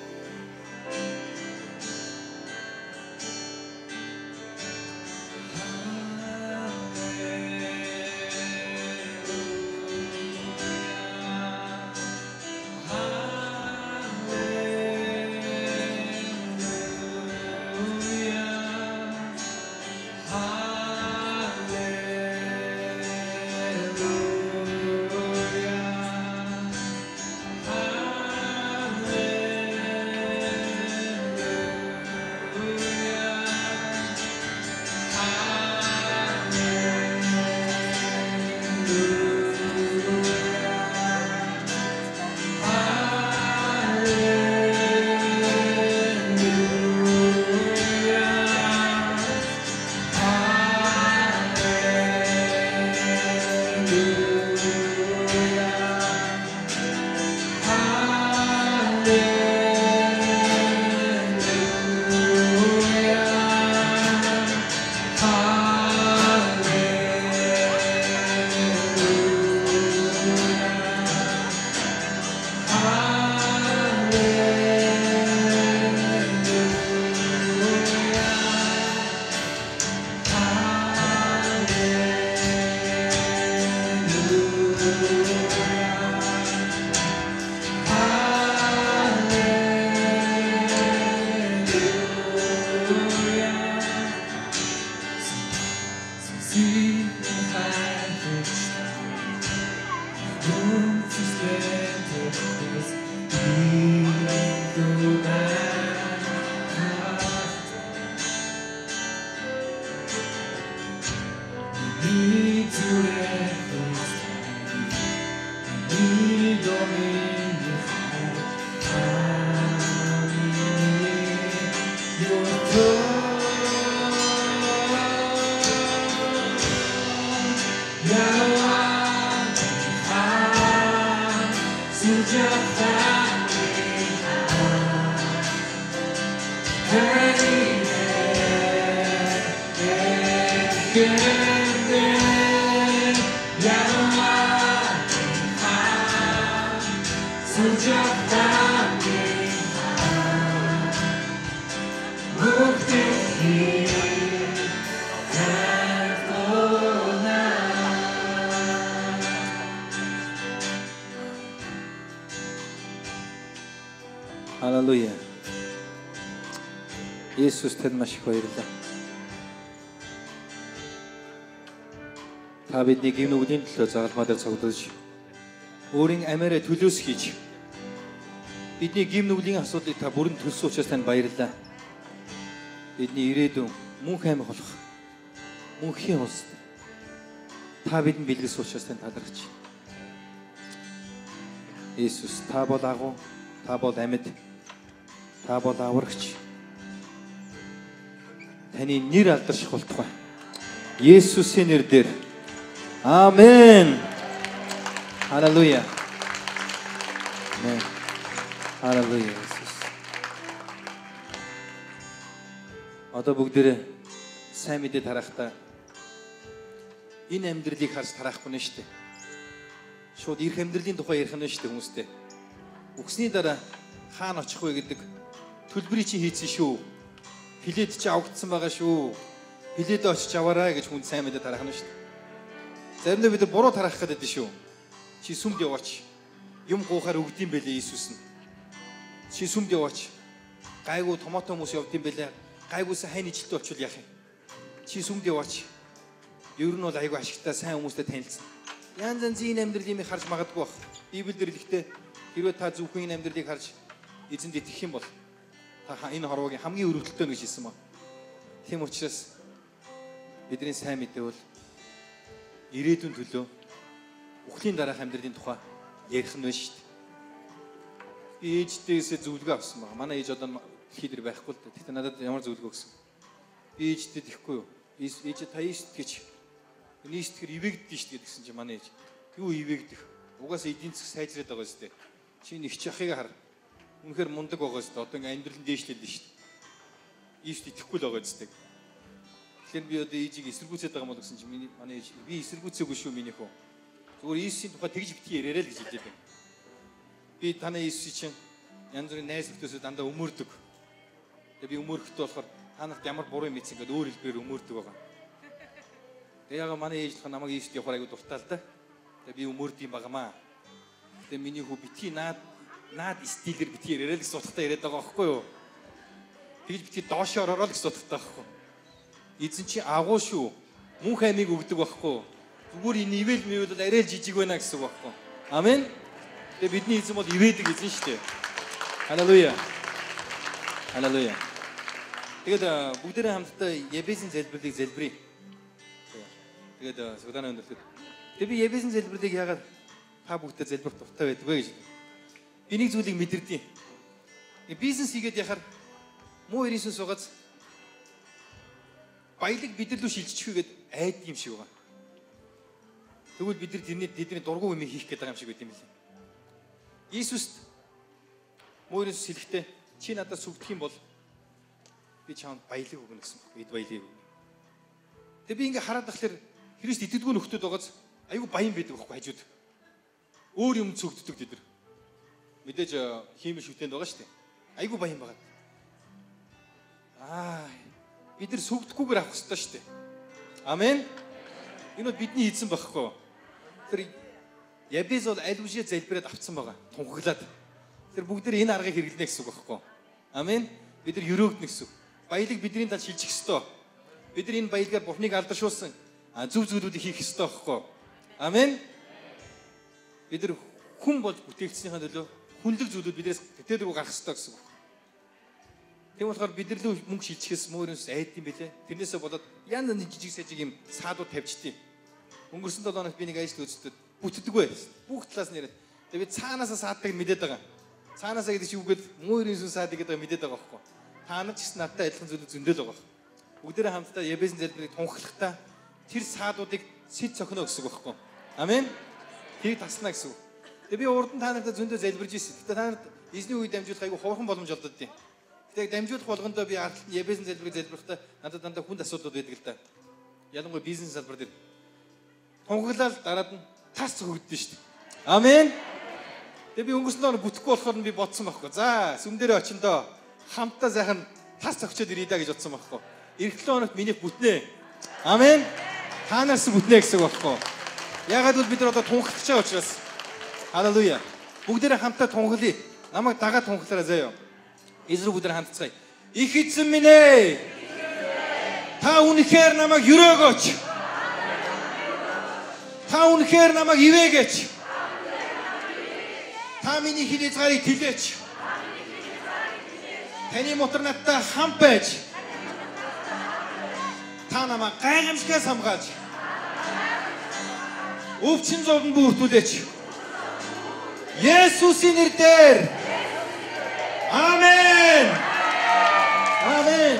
Есүс танд маш их баярлалаа. Та бидний гин нүглийн төлөө загалмаа дээр цогдож өөрийн амиараа төлөөс хийж бидний гим нүглийн асуудлыг та бүрэн төлсөн учраас танд баярлалаа. Бидний ирээдүйн мөнх аймаг болох мөнхийн улс та бидэнд бэлгэсэн учраас танд талархаж байна. Иесус та бол агуу, та бол амьд, та бол аврагч. Таны нэр алдарших болтугай. Есүсийн нэрээр Амен. Халелуя. Амен. Халелуя. Иесус. Одоо бүгдээрээ сайн мэдээ тарахдаа энэ амьдралыг харж тарахгүй нэ штэ. Шууд ирэх амьдралын тухай ярих нь штэ хүмүүстэй. Үгсний дараа хаана очих вэ гэдэг төлбөрийг чи хийсэн шүү. Плед чи авагдсан байгаа шүү. Плед очиж аваарай гэж хүн сайн мэдээ тарах нь штэ. Заримдаа бид буруу тарах гэдэг шүү. Чи сүмд яваач. Юм гоохаар өгдөм бэлээ Иесус нь. Чи сүмд яваач. Гайгүй томото хүмүүс явдсан бэлээ. Гайгүйс хайн ижилттэй болчихвол яах юм? Чи сүмд яваач. Ер нь бол айгүй ашигтай сайн хүмүүстэй танилцсан. Янз янзын амьдрал юм харж магадгүй бах. Библиэр хэлэхдээ хэрвээ та зөвхөн энэ амьдралыг харж эзэнд итгэх юм бол та энэ хорвогийн хамгийн өрөвдөлтөө гэж хэлсэн ба. Тийм учраас бидний сайн мэдээ бол ирээдүйн төлөө үхлийн дараах амьдралын тухай ярих нь байна шүү дээ. Би ээжтэйсээ зөвлөгөө авсан байна. Манай ээж одоо хийдэр байхгүй л дээ. Тэгтээ надад ямар зөвлөгөө өгсөн. Би ээжтэй тэхгүй юу? Ээж та ийст гэж нийст тэр ивэгддэн шүү дээ гэсэн чинь манай ээж. Юу ивэгдэх? Угаасаа эдийн засаг сайжраад байгаа шүү дээ. Чи нэг чахыг хар. Үнэхээр мундаг байгаа шүү дээ. Одоо ингээ амьдрал нь дээшлээд шүү дээ. Ийст итгэхгүй л байгаа дээ. Тэгэхээр би одоо ээжийг эсэргүүцээд байгаа бол гэсэн чинь миний манай ээж би эсэргүүцээгүй шүү минийх үү. Зүгээр Иесусийн тухай тэгж битгий яриараа л гэж хэлдэг. Би танай Иесус чинь янз бүрийн найз нөхдөсөө дандаа өмөрдөг. Тэгээ би өмөрөхтэй болохоор та нарт ямар буруу юм ийцэн гэдэг өөр хэлбэрээр өмөрдөг байгаа. Тэгээ яга манай ээж л намайг Иесуст явахаар айгу дуртай л да. Тэгээ би өмөрд юм багамаа. Тэгээ миний хүү битгий наад наад стилээр битгий яриараа л гэсэн утгатай яриад байгаа байхгүй юу? Тэгж битгий доошоо ороо л гэсэн утгатай байхгүй эзэн чи агуу шүү. Мөнх аймыг өгдөг байхгүй. Зүгээр энэ ивэл мэвэл бол арай жижиг байна гэсэн үг байхгүй. Амен. Тэгээ бидний эзэн бол ивэдэг эзэн шүү дээ. Халелуя. Халелуя. Тэгээд бүгдээрээ хамтдаа Ебесийн залбирлыг залбирая. Тэгээд судааны өндөрлөд. Тэгээд би Ебесийн залбирлыг яагаад та бүгдээ залбирх дуртай байдаг вэ гэж. Нэг зүйлийг мэдэрдэг. Бизнес хийгээд яхаар муу ирсэн суугаад баялаг бид нар лөө шилжчихвээ гэд айд юм шиг байгаа. Тэгвэл бид нар тэрний тэдний дургу юм хийх гээд байгаа юм шиг байт юм лээ. Иесуст Муу Иесус хэлэхдээ чи надад сүгдэх юм бол би чамд баялаг өгнө гэсэн баг. Эд баялаг өгнө. Тэгээ би ингээ хараад тахлаар Христ итгэдэггүй нөхдүүд байгааз айгүй баян байдаг байхгүй хажууд. Өөр юм зүгддэг тэд нар. Мэдээж хиймэл шүтэнд байгаа шүү дээ. Айгүй баян байгаа. Аа бид нар сүгдэхгүйгээр авах хэрэгтэй шүү дээ. Амен. Энэ бол бидний хийсэн байхгүй. Тэр Ябез бол аль үшээ залбираад авцсан байгаа. Тунхаглаад. Тэр бүгд энэ аргыг хэрэглэнэ гэсэн үг байхгүй. Амен. Бид нар өрөөгднө гэсэн. Баялаг бидний тал шилжих ёстой. Бид нар энэ баялагаар Бурхныг алдаршуулсан зөв зүйлүүдийг хийх ёстой байхгүй. Амен. Бид нар хүн болж бүтээгдсэнийхээ төлөө хүнлэг зүйлүүд биднээс тэтэлэг гарах ёстой гэсэн үг. Тийм болохоор бид нар л мөнгө шилжихээс мөрөөс айд юм бэлээ. Тэрнээсээ болоод янз янз жижиг сажиг юм саадууд тавьчтیں۔ Өнгөрсөн 7 хоногт би нэг ажил үздэг бүтдэггүй. Бүх талаас нь яриад. Тэгээ би цаанаасаа саадаг мэдээд байгаа. Цаанаасаа гэдэг чи үгээд сүн саадаг гэдэг мэдээд байгаа байхгүй. Та нар ч гэсэн надтай адилхан зүйлүүд зөндөл байгаа. Бүгдээрээ хамтдаа Ябесийн залбирыг тунхаглахдаа тэр саадуудыг сэт цохино гэсэн үг байхгүй. Амен. Тийг таснаа гэсэн үг. Тэгээ би урд нь та нартай зөндөө залбирж ирсэн. Гэтэ та нарт эзний үе дамжуулах айгүй хурхан боломж олдод тийм. Тэгээ дамжуулах болгондоо би ард нь Ябесийн залбирыг залбирахдаа надад дандаа хүнд асуудал байдаг л да. Ялангуяа бизнес салбар дээр. Тунхаглал дараад нь тас хөгдөн шүү дээ. Амен. Тэгээ би өнгөрсөн доор бүтэхгүй болохоор би бодсон байхгүй. За сүм дээр очиндоо хамтдаа сайхан тас зөгчөөд ирээ да гэж бодсон байхгүй. Эх 7 хоногт миний бүтнэ. Амен. Та нараас бүтнэ гэсэн үг байхгүй. Ягаад гэвэл бид нар одоо тунхаглаж байгаа учраас. Халелуя. Бүгдээрээ хамтдаа тунхаглая. Намайг дагаад тунхаглаарай заяа. Эзэр бүгдээр хамтцгаая. Их эзэн минь ээ. Та үнэхээр намайг өрөөгөөч. Та үнэхээр намайг ивэгээч. Та миний хил хязгаарыг тэлээч. Таны мотор надтай хам байж. Та намайг гайхамшигаас хамгааж. Өвчин зовлон бүртүүлээч. Есүсийн нэрээр. Амен. Амен.